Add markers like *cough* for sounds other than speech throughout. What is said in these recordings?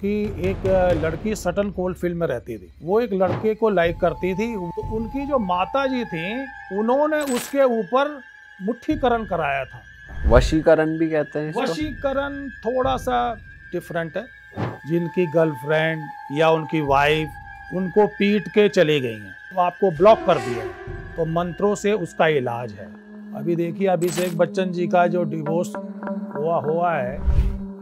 कि एक लड़की सटन कोल्ड फ़ील्ड में रहती थी। वो एक लड़के को लाइक करती थी। तो उनकी जो माता जी थी उन्होंने उसके ऊपर मुठ्ठीकरण कराया था। वशीकरण भी कहते हैं वशीकरण थोड़ा सा डिफरेंट है। जिनकी गर्लफ्रेंड या उनकी वाइफ उनको पीट के चली गई हैं। तो आपको ब्लॉक कर दिया। तो मंत्रों से उसका इलाज है। अभी देखिए अभिषेक बच्चन जी का जो डिवोर्स हुआ हुआ है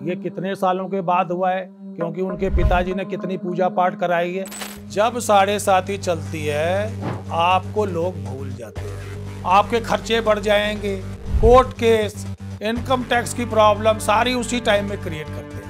ये कितने सालों के बाद हुआ है? क्योंकि उनके पिताजी ने कितनी पूजा पाठ कराई है। जब साढ़े साथी चलती है, आपको लोग भूल जाते हैं। आपके खर्चे बढ़ जाएँगे, कोर्ट केस, इनकम टैक्स की प्रॉब्लम, सारी उसी टाइम में क्रिएट करते हैं।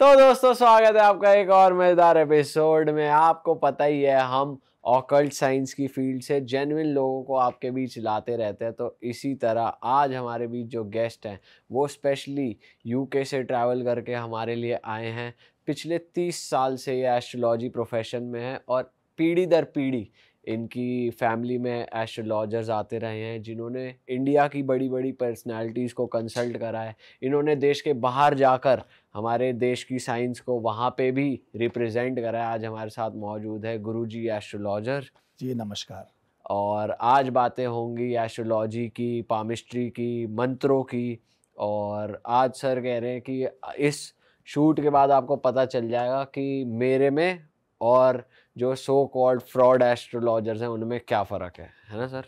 तो दोस्तों, स्वागत है आपका एक और मज़ेदार एपिसोड में। आपको पता ही है, हम ऑकल्ट साइंस की फ़ील्ड से जेनविन लोगों को आपके बीच लाते रहते हैं। तो इसी तरह आज हमारे बीच जो गेस्ट हैं, वो स्पेशली यूके से ट्रैवल करके हमारे लिए आए हैं। पिछले तीस साल से ये एस्ट्रोलॉजी प्रोफेशन में है और पीढ़ी दर पीढ़ी इनकी फैमिली में एस्ट्रोलॉजर्स आते रहे हैं, जिन्होंने इंडिया की बड़ी बड़ी पर्सनालिटीज़ को कंसल्ट करा है। इन्होंने देश के बाहर जाकर हमारे देश की साइंस को वहाँ पे भी रिप्रेजेंट करा है। आज हमारे साथ मौजूद है गुरुजी एस्ट्रोलॉजर। जी नमस्कार। और आज बातें होंगी एस्ट्रोलॉजी की पामिस्ट्री की मंत्रों की। और आज सर कह रहे हैं कि इस शूट के बाद आपको पता चल जाएगा कि मेरे में और जो सो कॉल्ड फ्रॉड एस्ट्रोलॉजर्स हैं उनमें क्या फ़र्क है। है ना सर?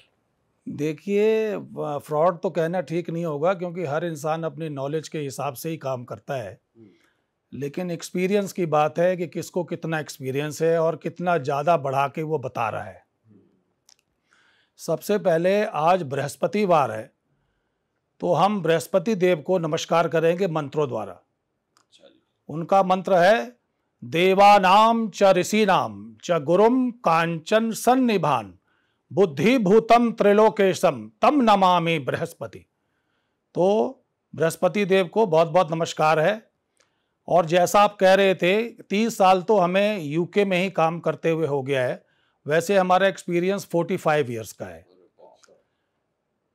देखिए फ्रॉड तो कहना ठीक नहीं होगा क्योंकि हर इंसान अपनी नॉलेज के हिसाब से ही काम करता है। लेकिन एक्सपीरियंस की बात है कि किसको कितना एक्सपीरियंस है और कितना ज़्यादा बढ़ा के वो बता रहा है। सबसे पहले आज बृहस्पतिवार है तो हम बृहस्पति देव को नमस्कार करेंगे मंत्रों द्वारा। उनका मंत्र है, देवानाम च ऋषिनाम च गुरुम कांचन सन्निभान बुद्धिभूतम त्रिलोकेशम तम नमामि बृहस्पति। तो बृहस्पति देव को बहुत बहुत नमस्कार है। और जैसा आप कह रहे थे तीस साल तो हमें यूके में ही काम करते हुए हो गया है वैसे हमारा एक्सपीरियंस फोर्टी फाइव ईयर्स का है।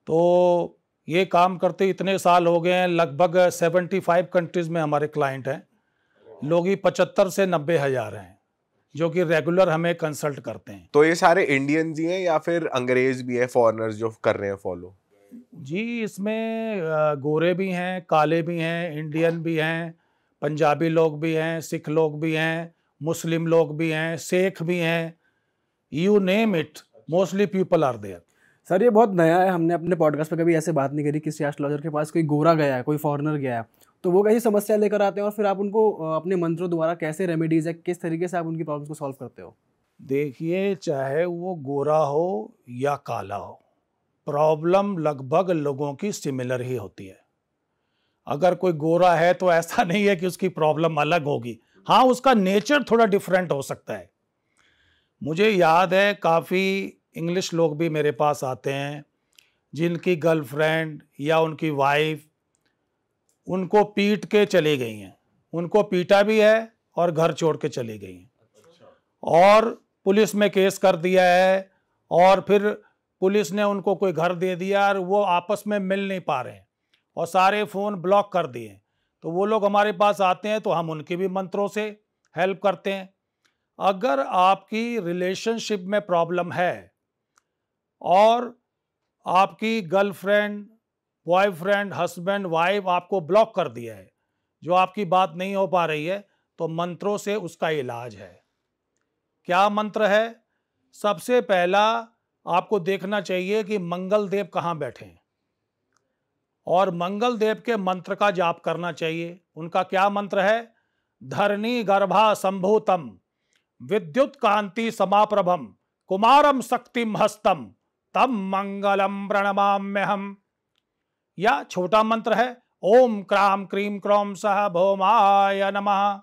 तो ये काम करते इतने साल हो गए हैं लगभग सेवेंटी फाइव कंट्रीज़ में हमारे क्लाइंट हैं लोग ही पचहत्तर से नब्बे हज़ार हैं जो कि रेगुलर हमें कंसल्ट करते हैं। तो ये सारे इंडियंस ही हैं या फिर अंग्रेज़ भी हैं फॉरेनर्स जो कर रहे हैं फॉलो जी इसमें गोरे भी हैं काले भी हैं इंडियन भी हैं पंजाबी लोग भी हैं सिख लोग भी हैं मुस्लिम लोग भी हैं शेख भी हैं you name it mostly people are there sir ये बहुत नया है हमने अपने पॉडकास्ट पर कभी ऐसे बात नहीं करी किसी एस्ट्रोलॉजर के पास कोई गोरा गया है कोई फॉरेनर गया है तो वो कैसी समस्या लेकर आते हैं और फिर आप उनको अपने मंत्रों द्वारा कैसे रेमेडीज है किस तरीके से आप उनकी प्रॉब्लम को सॉल्व करते हो? देखिए चाहे वो गोरा हो या काला हो प्रॉब्लम लगभग लोगों की सिमिलर ही होती है। अगर कोई गोरा है तो ऐसा *laughs* नहीं है कि उसकी प्रॉब्लम अलग होगी। हाँ उसका नेचर थोड़ा डिफरेंट हो सकता है। मुझे याद है, काफ़ी इंग्लिश लोग भी मेरे पास आते हैं, जिनकी गर्लफ्रेंड या उनकी वाइफ उनको पीट के चली गई हैं। उनको पीटा भी है और घर छोड़ के चली गई हैं। और पुलिस में केस कर दिया है और फिर पुलिस ने उनको कोई घर दे दिया और वो आपस में मिल नहीं पा रहे हैं। और सारे फ़ोन ब्लॉक कर दिए। तो वो लोग हमारे पास आते हैं तो हम उनके भी मंत्रों से हेल्प करते हैं। अगर आपकी रिलेशनशिप में प्रॉब्लम है और आपकी गर्लफ्रेंड, बॉयफ्रेंड, हस्बैंड, वाइफ आपको ब्लॉक कर दिया है, जो आपकी बात नहीं हो पा रही है तो मंत्रों से उसका इलाज है। क्या मंत्र है? सबसे पहला आपको देखना चाहिए कि मंगल देव कहाँ बैठे हैं। और मंगल देव के मंत्र का जाप करना चाहिए। उनका क्या मंत्र है? धरणी गर्भा संभूतम, विद्युत कांति समाप्रभम, कुमारम शक्तिम हस्तम तम मंगलम प्रणमाम्य हम या छोटा मंत्र है, ओम क्राम क्रीम क्रोम सह भौमाय नमः।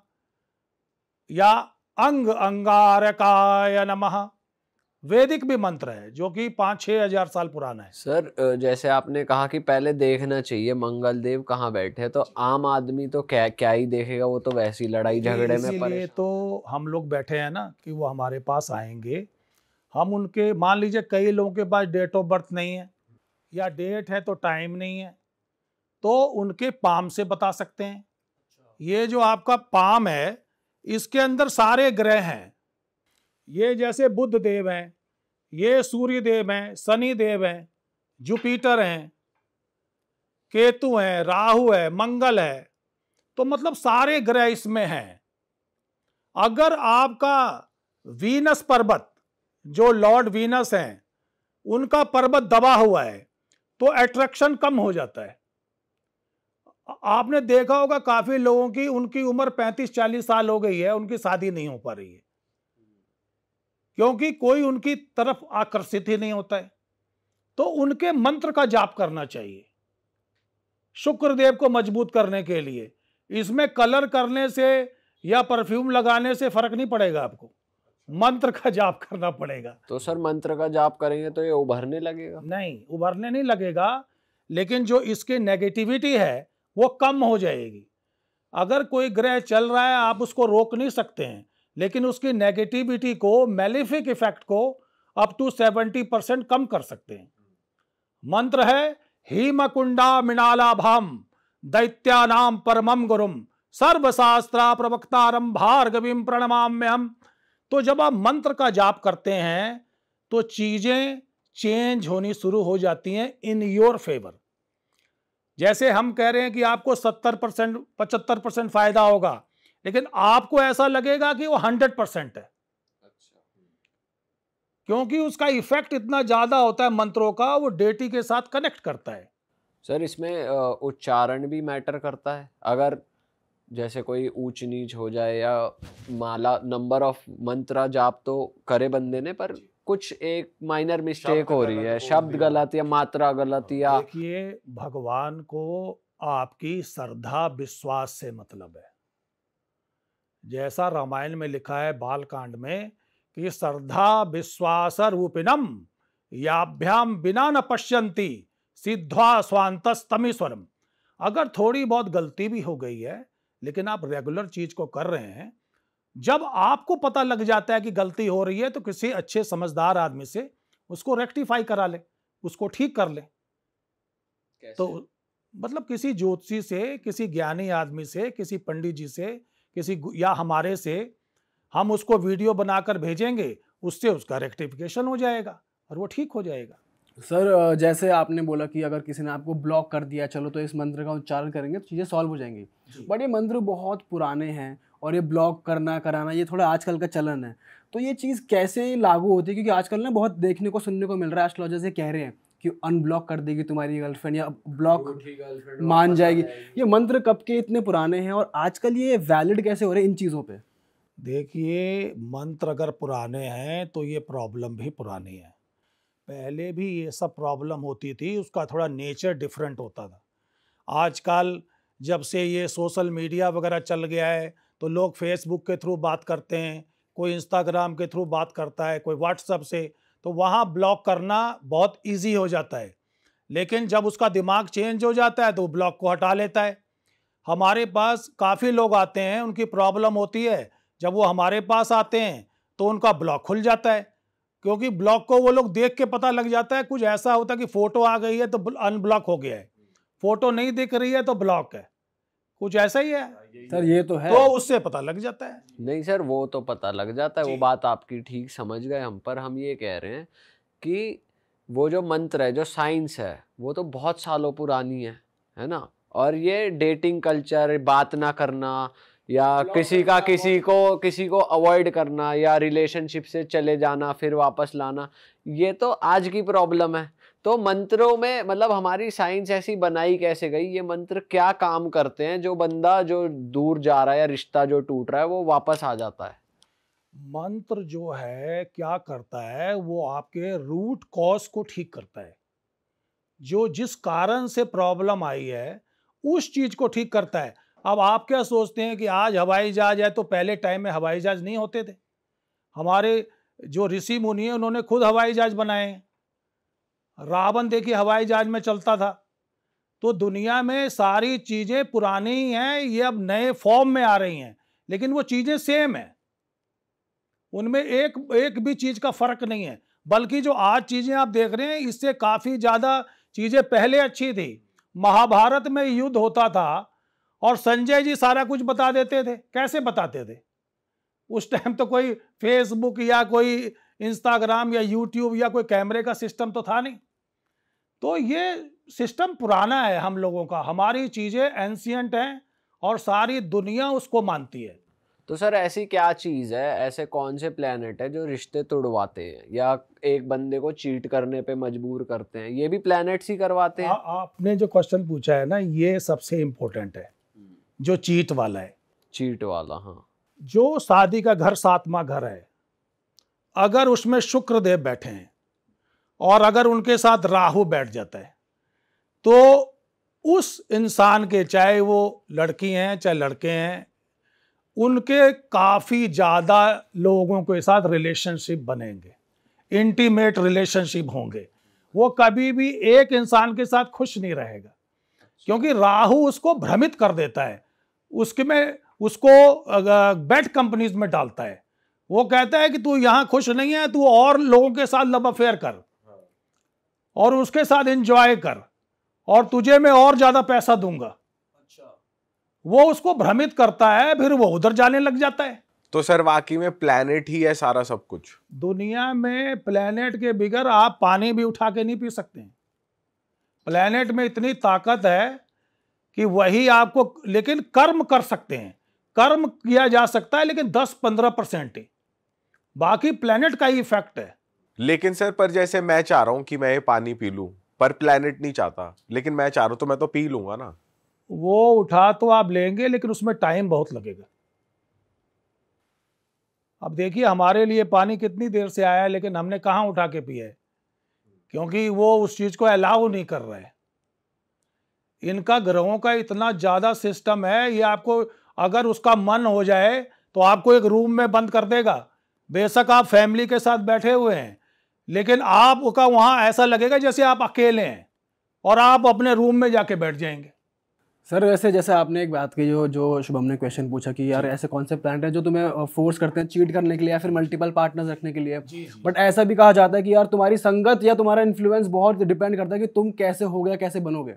या अंग अंगारकाय नमः। वैदिक भी मंत्र है जो कि पाँच छः हज़ार साल पुराना है। सर जैसे आपने कहा कि पहले देखना चाहिए मंगल देव कहाँ बैठे तो आम आदमी तो क्या क्या ही देखेगा वो तो वैसी लड़ाई झगड़े में पड़े तो हम लोग बैठे हैं ना कि वो हमारे पास आएँगे। हम उनके मान लीजिए कई लोगों के पास डेट ऑफ़ बर्थ नहीं है या डेट है तो टाइम नहीं है तो उनके पाम से बता सकते हैं। ये जो आपका पाम है इसके अंदर सारे ग्रह हैं। ये जैसे बुद्ध देव हैं, ये सूर्य देव हैं, शनि देव हैं, जुपिटर हैं, केतु हैं, राहु है, मंगल है तो मतलब सारे ग्रह इसमें हैं। अगर आपका वीनस पर्वत, जो लॉर्ड वीनस हैं, उनका पर्वत दबा हुआ है तो एट्रैक्शन कम हो जाता है। आपने देखा होगा काफ़ी लोगों की उनकी उम्र 35-40 साल हो गई है, उनकी शादी नहीं हो पा रही है। क्योंकि कोई उनकी तरफ़ आकर्षित ही नहीं होता है। तो उनके मंत्र का जाप करना चाहिए। शुक्रदेव को मज़बूत करने के लिए। इसमें कलर करने से या परफ्यूम लगाने से फ़र्क नहीं पड़ेगा आपको। मंत्र का जाप करना पड़ेगा। तो सर मंत्र का जाप करेंगे तो ये उभरने लगेगा? नहीं उभरने नहीं लगेगा लेकिन जो इसकी नेगेटिविटी है वो कम हो जाएगी। अगर कोई ग्रह चल रहा है आप उसको रोक नहीं सकते हैं। लेकिन उसकी नेगेटिविटी को मेलिफिक इफ़ेक्ट को अप टू सेवेंटी परसेंट कम कर सकते हैं। मंत्र है, हीमकुंडा मिनालाभाम, दैत्यानाम परमम गुरुम, सर्वशास्त्रा प्रवक्तारम भार्गवीम प्रणमाम्य हम तो जब आप मंत्र का जाप करते हैं तो चीज़ें चेंज होनी शुरू हो जाती हैं इन योर फेवर जैसे हम कह रहे हैं कि आपको सत्तर परसेंट, पचहत्तर परसेंट फ़ायदा होगा लेकिन आपको ऐसा लगेगा कि वो हंड्रेड परसेंट है। क्योंकि उसका इफ़ेक्ट इतना ज़्यादा होता है मंत्रों का वो डेटी के साथ कनेक्ट करता है। सर इसमें उच्चारण भी मैटर करता है। अगर जैसे कोई ऊंच नीच हो जाए या माला नंबर ऑफ़ मंत्रा जाप तो करे बंदे ने पर कुछ एक माइनर मिस्टेक हो रही है शब्द गलत या मात्रा गलत या देखिए भगवान को आपकी श्रद्धा विश्वास से मतलब है। जैसा रामायण में लिखा है बाल कांड में कि श्रद्धा विश्वास रूपिणम याभ्याम बिना न पश्यंती सिद्धा स्वांतस्तमीश्वरम अगर थोड़ी बहुत गलती भी हो गई है लेकिन आप रेगुलर चीज़ को कर रहे हैं जब आपको पता लग जाता है कि गलती हो रही है तो किसी अच्छे समझदार आदमी से उसको रेक्टिफाई करा ले उसको ठीक कर ले। तो मतलब किसी ज्योतिषी से किसी ज्ञानी आदमी से किसी पंडित जी से किसी या हमारे से हम उसको वीडियो बनाकर भेजेंगे उससे उसका रेक्टिफिकेशन हो जाएगा और वो ठीक हो जाएगा। सर जैसे आपने बोला कि अगर किसी ने आपको ब्लॉक कर दिया चलो तो इस मंत्र का उच्चारण करेंगे तो चीज़ें सॉल्व हो जाएँगी। बट ये मंत्र बहुत पुराने हैं और ये ब्लॉक करना कराना ये थोड़ा आजकल का चलन है। तो ये चीज़ कैसे लागू होती है? क्योंकि आजकल ना बहुत देखने को सुनने को मिल रहा है एस्ट्रोलॉजर से कह रहे हैं। कि अनब्लॉक कर देगी तुम्हारी गर्लफ्रेंड या ब्लॉक मान जाएगी। ये मंत्र कब के इतने पुराने हैं और आजकल ये वैलिड कैसे हो रहे हैं इन चीज़ों पे? देखिए मंत्र अगर पुराने हैं तो ये प्रॉब्लम भी पुरानी है। पहले भी ये सब प्रॉब्लम होती थी उसका थोड़ा नेचर डिफरेंट होता था। आजकल जब से ये सोशल मीडिया वगैरह चल गया है तो लोग फेसबुक के थ्रू बात करते हैं कोई इंस्टाग्राम के थ्रू बात करता है कोई व्हाट्सअप से तो वहाँ ब्लॉक करना बहुत ईजी हो जाता है। लेकिन जब उसका दिमाग चेंज हो जाता है तो ब्लॉक को हटा लेता है। हमारे पास काफ़ी लोग आते हैं, उनकी प्रॉब्लम होती है। जब वो हमारे पास आते हैं तो उनका ब्लॉक खुल जाता है। क्योंकि ब्लॉक को वो लोग देख के पता लग जाता है, कुछ ऐसा होता है कि फ़ोटो आ गई है तो अनब्लॉक हो गया है। फ़ोटो नहीं दिख रही है तो ब्लॉक है। कुछ ऐसा ही है? सर ये तो है। तो उससे पता लग जाता है। नहीं सर वो तो पता लग जाता है। वो बात आपकी ठीक समझ गए हम पर हम ये कह रहे हैं कि वो जो मंत्र है जो साइंस है वो तो बहुत सालों पुरानी है है ना? और ये डेटिंग कल्चर बात ना करना या किसी का किसी को किसी को अवॉइड करना या रिलेशनशिप से चले जाना फिर वापस लाना ये तो आज की प्रॉब्लम है। तो मंत्रों में मतलब हमारी साइंस ऐसी बनाई कैसे गई? ये मंत्र क्या काम करते हैं? जो बंदा जो दूर जा रहा है या रिश्ता जो टूट रहा है, वो वापस आ जाता है। मंत्र जो है, क्या करता है, वो आपके रूट कॉज को ठीक करता है। जो जिस कारण से प्रॉब्लम आई है, उस चीज़ को ठीक करता है। अब आप क्या सोचते हैं कि आज हवाई जहाज़ है तो पहले टाइम में हवाई जहाज़ नहीं होते थे। हमारे जो ऋषि मुनि है, उन्होंने खुद हवाई जहाज़ बनाए हैं। रावण देखिए हवाई जहाज़ में चलता था। तो दुनिया में सारी चीज़ें पुरानी हैं, ये अब नए फॉर्म में आ रही हैं, लेकिन वो चीज़ें सेम है। उनमें एक एक भी चीज़ का फ़र्क नहीं है, बल्कि जो आज चीज़ें आप देख रहे हैं, इससे काफ़ी ज़्यादा चीज़ें पहले अच्छी थी। महाभारत में युद्ध होता था और संजय जी सारा कुछ बता देते थे। कैसे बताते थे? उस टाइम तो कोई फेसबुक या कोई इंस्टाग्राम या यूट्यूब या कोई कैमरे का सिस्टम तो था नहीं। तो ये सिस्टम पुराना है हम लोगों का। हमारी चीज़ें एंशियंट हैं और सारी दुनिया उसको मानती है। तो सर ऐसी क्या चीज़ है? ऐसे कौन से प्लेनेट है जो रिश्ते तुड़वाते हैं या एक बंदे को चीट करने पे मजबूर करते हैं? ये भी प्लैनेट्स ही करवाते हैं। आ, आपने जो क्वेश्चन पूछा है ना ये सबसे इम्पोर्टेंट है। जो चीट वाला है। चीट वाला हाँ। जो शादी का घर सातवां घर है अगर उसमें शुक्र देव बैठे हैं और अगर उनके साथ राहु बैठ जाता है तो उस इंसान के, चाहे वो लड़की हैं, चाहे लड़के हैं, उनके काफ़ी ज़्यादा लोगों के साथ रिलेशनशिप बनेंगे इंटीमेट रिलेशनशिप होंगे। वो कभी भी एक इंसान के साथ खुश नहीं रहेगा, क्योंकि राहु उसको भ्रमित कर देता है। उसके में, उसको बैड कंपनीज़ में डालता है। वो कहता है कि तू यहाँ खुश नहीं है, तू और लोगों के साथ लव अफेयर कर। और उसके साथ एंजॉय कर और तुझे मैं और ज़्यादा पैसा दूँगा। अच्छा। वो उसको भ्रमित करता है फिर वो उधर जाने लग जाता है। तो सर वाकई में प्लेनेट ही है सारा सब कुछ? दुनिया में प्लेनेट के बिगर आप पानी भी उठा के नहीं पी सकते। प्लेनेट में इतनी ताकत है कि वही आपको लेकिन कर्म कर सकते हैं। कर्म किया जा सकता है लेकिन 10-15 परसेंट। ही बाकी प्लेनेट का ही इफ़ेक्ट है। लेकिन सर, पर जैसे मैं चाह रहा हूँ कि मैं ये पानी पी लूँ, पर प्लेनेट नहीं चाहता। लेकिन मैं चाह रहा हूँ तो मैं तो पी लूँगा ना। वो उठा तो आप लेंगे, लेकिन उसमें टाइम बहुत लगेगा। अब देखिए, हमारे लिए पानी कितनी देर से आया है, लेकिन हमने कहाँ उठा के पिया है? क्योंकि वो उस चीज़ को अलाउ नहीं कर रहे इनका ग्रहों का इतना ज़्यादा सिस्टम है, ये आपको अगर उसका मन हो जाए तो आपको एक रूम में बंद कर देगा। बेशक आप फैमिली के साथ बैठे हुए हैं। लेकिन आपका वहाँ ऐसा लगेगा जैसे आप अकेले हैं और आप अपने रूम में जाके बैठ जाएँगे। सर वैसे जैसे आपने एक बात की जो जो शुभम ने क्वेश्चन पूछा कि यार ऐसे कौन से प्लांट है जो तुम्हें फोर्स करते हैं चीट करने के लिए या फिर मल्टीपल पार्टनर्स रखने के लिए? बट ऐसा भी कहा जाता है कि यार तुम्हारी संगत या तुम्हारा इन्फ्लुएंस बहुत डिपेंड करता है कि तुम कैसे हो गया कैसे बनोगे।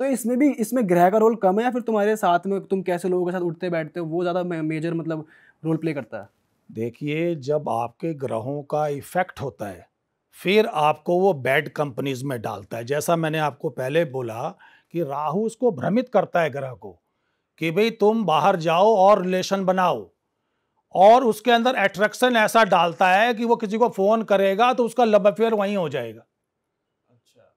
तो इसमें भी इसमें ग्रह का रोल कम है या फिर तुम्हारे साथ में तुम कैसे लोगों के साथ उठते बैठते हो? वो ज़्यादा मेजर मतलब रोल प्ले करता है। देखिए जब आपके ग्रहों का इफ़ेक्ट होता है फिर आपको वो बैड कंपनीज़ में डालता है। जैसा मैंने आपको पहले बोला कि राहु उसको भ्रमित करता है ग्रह को कि भाई तुम बाहर जाओ और रिलेशन बनाओ और उसके अंदर एट्रैक्शन ऐसा डालता है कि वो किसी को फ़ोन करेगा तो उसका लव अफेयर वहीं हो जाएगा। अच्छा।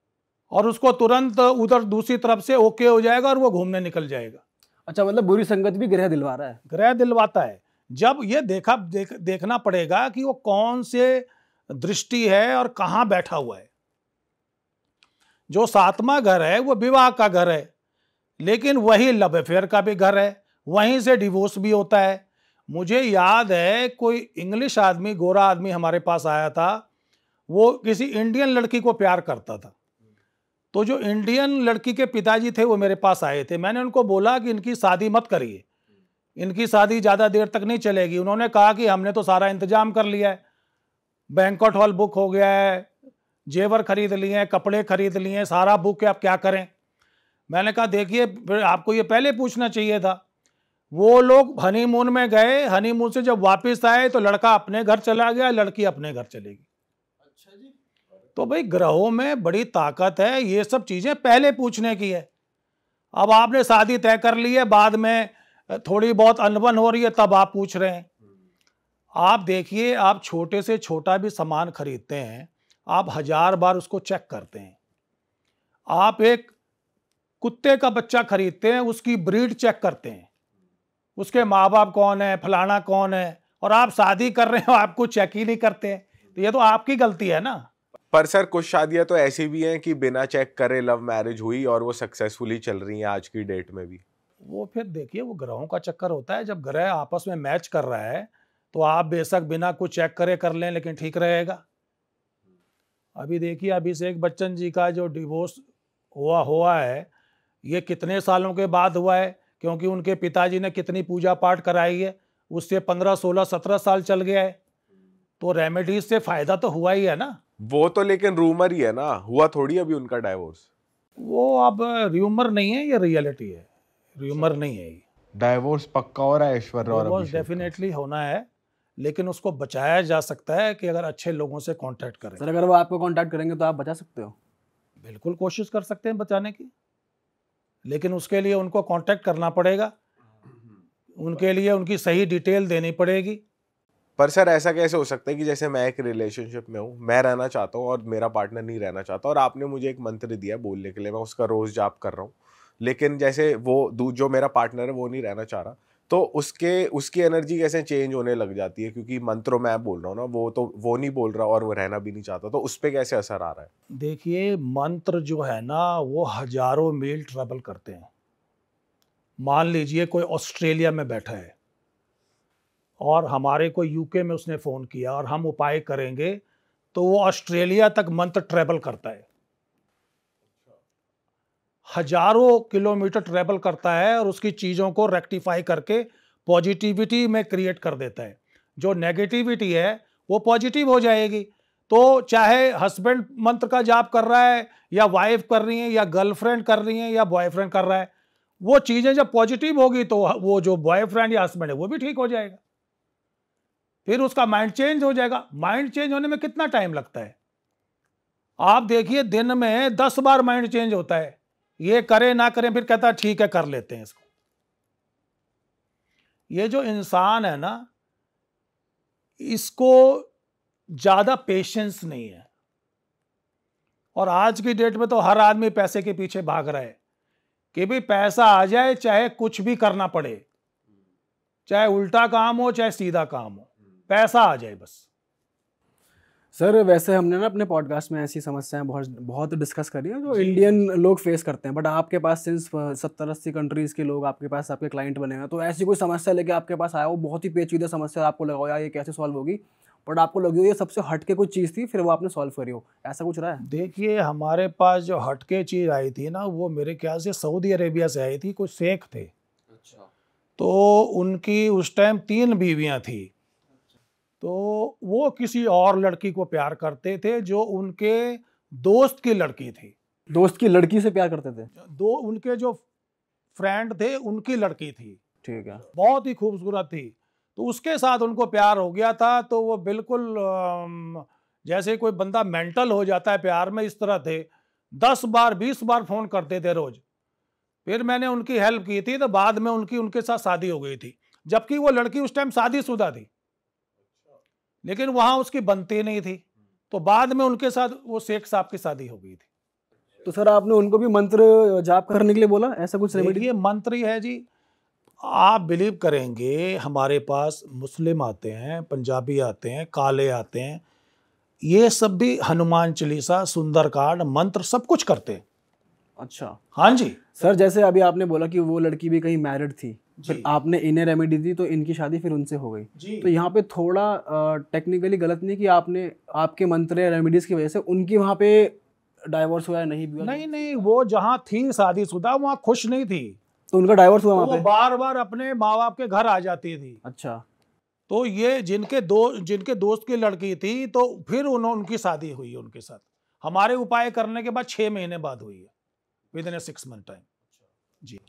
और उसको तुरंत उधर दूसरी तरफ़ से ओके हो जाएगा और वो घूमने निकल जाएगा। अच्छा मतलब बुरी संगत भी ग्रह दिलवा रहा है। ग्रह दिलवाता है। जब ये देखा देख, देखना पड़ेगा कि वो कौन से दृष्टि है और कहाँ बैठा हुआ है। जो सातवां घर है, वो विवाह का घर है, लेकिन वही लव अफेयर का भी घर है, वहीं से डिवोर्स भी होता है। मुझे याद है, कोई इंग्लिश आदमी, गोरा आदमी हमारे पास आया था, वो किसी इंडियन लड़की को प्यार करता था। तो जो इंडियन लड़की के पिताजी थे, वो मेरे पास आए थे। मैंने उनको बोला कि इनकी शादी मत करिए, इनकी शादी ज़्यादा देर तक नहीं चलेगी। उन्होंने कहा कि हमने तो सारा इंतज़ाम कर लिया है। बैंकॉट हॉल बुक हो गया है जेवर खरीद लिए हैं कपड़े खरीद लिए हैं सारा बुक है आप क्या करें? मैंने कहा देखिए आपको ये पहले पूछना चाहिए था। वो लोग हनीमून में गए हनीमून से जब वापस आए तो लड़का अपने घर चला गया लड़की अपने घर चलेगी अच्छा जी। तो भाई ग्रहों में बड़ी ताकत है ये सब चीज़ें पहले पूछने की है। अब आपने शादी तय कर ली है बाद में थोड़ी बहुत अनबन हो रही है तब आप पूछ रहे हैं। आप देखिए आप छोटे से छोटा भी सामान खरीदते हैं आप हज़ार बार उसको चेक करते हैं। आप एक कुत्ते का बच्चा खरीदते हैं उसकी ब्रीड चेक करते हैं। उसके माँ बाप कौन है फलाना कौन है और आप शादी कर रहे हो आपको चेक ही नहीं करते तो ये तो आपकी गलती है ना। पर सर कुछ शादियाँ तो ऐसी भी हैं कि बिना चेक करे लव मैरिज हुई और वो सक्सेसफुली चल रही हैं आज की डेट में भी। वो फिर देखिए वो ग्रहों का चक्कर होता है जब ग्रह आपस में मैच कर रहा है तो आप बेशक बिना कुछ चेक करे कर लें लेकिन ठीक रहेगा। अभी देखिए अभिषेक बच्चन जी का जो डिवोर्स हुआ हुआ है ये कितने सालों के बाद हुआ है? क्योंकि उनके पिताजी ने कितनी पूजा पाठ कराई है? उससे पंद्रह सोलह सत्रह साल चल गया है। तो रेमेडीज से फ़ायदा तो हुआ ही है ना? वो तो लेकिन रूमर ही है ना। हुआ थोड़ी अभी उनका डाइवोर्स वो अब र्यूमर नहीं है ये रियलिटी है। र्यूमर नहीं है डाइवोर्स पक्का हो रहा है ऐश्वर्या और? डेफिनेटली होना है। लेकिन उसको बचाया जा सकता है कि अगर अच्छे लोगों से कांटेक्ट करें। सर अगर वो आपको कांटेक्ट करेंगे तो आप बचा सकते हो। बिल्कुल कोशिश कर सकते हैं बचाने की। लेकिन उसके लिए उनको कांटेक्ट करना पड़ेगा। उनके लिए उनकी सही डिटेल देनी पड़ेगी। पर सर ऐसा कैसे हो सकता है कि जैसे मैं एक रिलेशनशिप में हूँ मैं रहना चाहता हूँ और मेरा पार्टनर नहीं रहना चाहता और आपने मुझे एक मंत्र दिया बोलने के लिए मैं उसका रोज जाप कर रहा हूँ। लेकिन जैसे वो दू- जो मेरा पार्टनर है वो नहीं रहना चाह रहा। तो उसके, उसकी एनर्जी कैसे चेंज होने लग जाती है? क्योंकि मंत्रों मैं बोल रहा हूँ ना, वो तो वो नहीं बोल रहा और वो रहना भी नहीं चाहता तो उस पर कैसे असर आ रहा है? देखिए, मंत्र जो है ना, वो हज़ारों मील ट्रेवल करते हैं। मान लीजिए कोई ऑस्ट्रेलिया में बैठा है और हमारे को यूके में उसने फ़ोन किया और हम उपाय करेंगे तो वो ऑस्ट्रेलिया तक मंत्र ट्रेवल करता है। हज़ारों किलोमीटर ट्रेवल करता है और उसकी चीज़ों को रेक्टिफाई करके पॉजिटिविटी में क्रिएट कर देता है। जो नेगेटिविटी है, वो पॉजिटिव हो जाएगी। तो चाहे हस्बैंड मंत्र का जाप कर रहा है, या वाइफ कर रही है, या गर्लफ्रेंड कर रही है, या बॉयफ्रेंड कर रहा है, वो चीज़ें जब पॉजिटिव होगी तो वो जो बॉयफ्रेंड या हस्बैंड है, वो भी ठीक हो जाएगा। फिर उसका माइंड चेंज हो जाएगा। माइंड चेंज होने में कितना टाइम लगता है? आप देखिए, दिन में दस बार माइंड चेंज होता है। ये करे ना करें, फिर कहता ठीक है, कर लेते हैं इसको. ये जो इंसान है ना, इसको ज़्यादा पेशेंस नहीं है। और आज की डेट में तो हर आदमी पैसे के पीछे भाग रहा है कि भाई पैसा आ जाए, चाहे कुछ भी करना पड़े, चाहे उल्टा काम हो, चाहे सीधा काम हो, पैसा आ जाए बस। सर वैसे हमने ना अपने पॉडकास्ट में ऐसी समस्याएँ बहुत बहुत डिस्कस करी है जो इंडियन लोग फेस करते हैं बट आपके पास सिंस सत्तर अस्सी कंट्रीज़ के लोग आपके पास आपके क्लाइंट बने हैं तो ऐसी कोई समस्या लेके आपके पास आया हो? बहुत ही पेचीदा समस्या आपको लगा हो यार ये कैसे सॉल्व होगी? बट आपको लगी हो ये सबसे हट के कोई चीज़ थी फिर वो आपने सॉल्व करी हो? ऐसा कुछ रहा है? देखिए हमारे पास जो हटके चीज़ आई थी ना वो मेरे ख्याल से सऊदी अरेबिया से आई थी कुछ शेख थे। अच्छा। तो उनकी उस टाइम तीन बीवियाँ थी। तो वो किसी और लड़की को प्यार करते थे जो उनके दोस्त की लड़की थी। दोस्त की लड़की से प्यार करते थे? दो उनके जो फ्रेंड थे उनकी लड़की थी। ठीक है। बहुत ही खूबसूरत थी। तो उसके साथ उनको प्यार हो गया था तो वो बिल्कुल जैसे कोई बंदा मेंटल हो जाता है प्यार में इस तरह थे। दस बार बीस बार फ़ोन करते थे रोज़। फिर मैंने उनकी हेल्प की थी तो बाद में उनकी उनके साथ शादी हो गई थी। जबकि वो लड़की उस टाइम शादीशुदा थी। लेकिन वहाँ उसकी बनती नहीं थी। तो बाद में उनके साथ वो शेख साहब की शादी हो गई थी। तो सर आपने उनको भी मंत्र जाप करने के लिए बोला? ऐसा कुछ रेमेडी देखिए मंत्र ही है जी। आप बिलीव करेंगे हमारे पास मुस्लिम आते हैं पंजाबी आते हैं काले आते हैं। ये सब भी हनुमान चालीसा सुंदरकांड मंत्र सब कुछ करते हैं। अच्छा। हाँ जी। सर जैसे अभी आपने बोला कि वो लड़की भी कहीं मैरिड थी। फिर आपने इन्हें रेमेडी दी तो इनकी शादी फिर उनसे हो गई। तो यहाँ पे थोड़ा टेक्निकली गलत नहीं कि आपने आपके मंत्र या रेमेडीज की वजह से उनकी वहाँ पे डाइवोर्स हुआ या नहीं भी हुआ। नहीं नहीं वो जहाँ थी शादीशुदा वहाँ खुश नहीं थी। तो उनका डाइवोर्स हुआ वो वहाँ पे? बार बार अपने माँ बाप के घर आ जाती थी। अच्छा। तो ये जिनके दो जिनके दोस्त की लड़की थी तो फिर उन्होंने उनकी शादी हुई उनके साथ। हमारे उपाय करने के बाद छः महीने बाद हुई है within a six month time जी।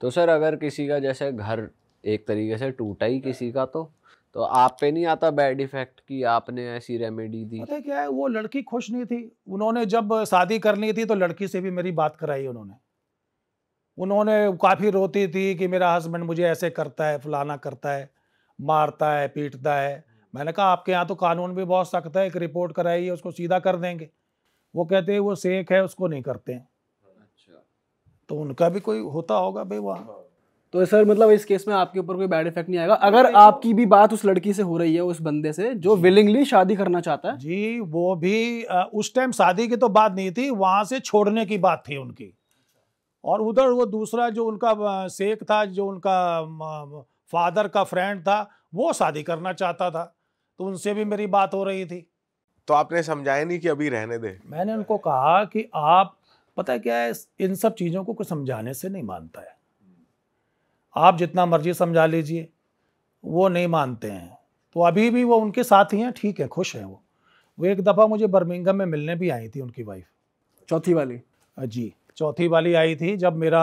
तो सर अगर किसी का जैसे घर एक तरीके से टूटा ही किसी का तो तो आप पे नहीं आता बैड इफ़ेक्ट कि आपने ऐसी रेमेडी दी? पता क्या है? वो लड़की खुश नहीं थी। उन्होंने जब शादी करनी थी तो लड़की से भी मेरी बात कराई उन्होंने। उन्होंने काफ़ी रोती थी कि मेरा हस्बैंड मुझे ऐसे करता है, फलाना करता है, मारता है, पीटता है। मैंने कहा, आपके यहाँ तो कानून भी बहुत सख्त है, एक रिपोर्ट कराइए उसको सीधा कर देंगे। वो कहते हैं, वो सेक है, उसको नहीं करते हैं। तो उनका भी कोई होता होगा भाई वहाँ। तो सर मतलब इस केस में आपके ऊपर कोई बैड इफ़ेक्ट नहीं आएगा। अगर आपकी भी बात उस लड़की से हो रही है उस बंदे से जो विलिंगली शादी करना चाहता है। जी वो भी अ, उस टाइम शादी की तो बात नहीं थी वहाँ से छोड़ने की बात थी उनकी। और उधर वो दूसरा जो उनका शेख था जो उनका फादर का फ्रेंड था वो शादी करना चाहता था। तो उनसे भी मेरी बात हो रही थी। तो आपने समझाया नहीं कि अभी रहने दे? मैंने उनको कहा कि आप पता है क्या है? इन सब चीज़ों को कुछ समझाने से नहीं मानता है। आप जितना मर्ज़ी समझा लीजिए वो नहीं मानते हैं। तो अभी भी वो उनके साथ ही हैं ठीक है खुश हैं वो। वो एक दफ़ा मुझे बर्मिंगम में मिलने भी आई थी उनकी वाइफ। चौथी वाली? जी चौथी वाली आई थी जब मेरा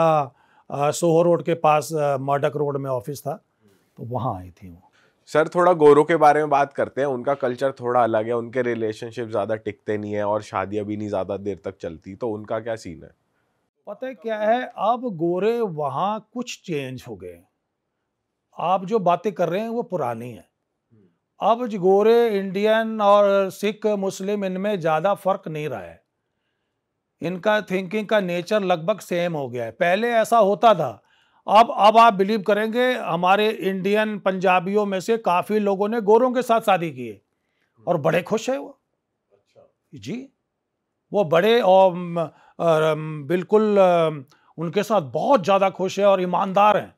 सोहो रोड के पास मर्डक रोड में ऑफ़िस था। तो वहाँ आई थी वो। सर, थोड़ा गोरों के बारे में बात करते हैं। उनका कल्चर थोड़ा अलग है, उनके रिलेशनशिप ज़्यादा टिकते नहीं है और शादियाँ भी नहीं ज़्यादा देर तक चलती तो उनका क्या सीन है? पता है क्या है? अब गोरे वहाँ कुछ चेंज हो गए आप जो बातें कर रहे हैं, वो पुरानी है। अब जो गोरे, इंडियन और सिख, मुस्लिम, इनमें ज़्यादा फ़र्क नहीं रहा है। इनका थिंकिंग का नेचर लगभग सेम हो गया है। पहले ऐसा होता था अब अब आप बिलीव करेंगे, हमारे इंडियन पंजाबियों में से काफ़ी लोगों ने गोरों के साथ शादी की है। और बड़े खुश है वो। अच्छा जी। वो बड़े, और बिल्कुल, उनके साथ बहुत ज़्यादा खुश है और ईमानदार हैं।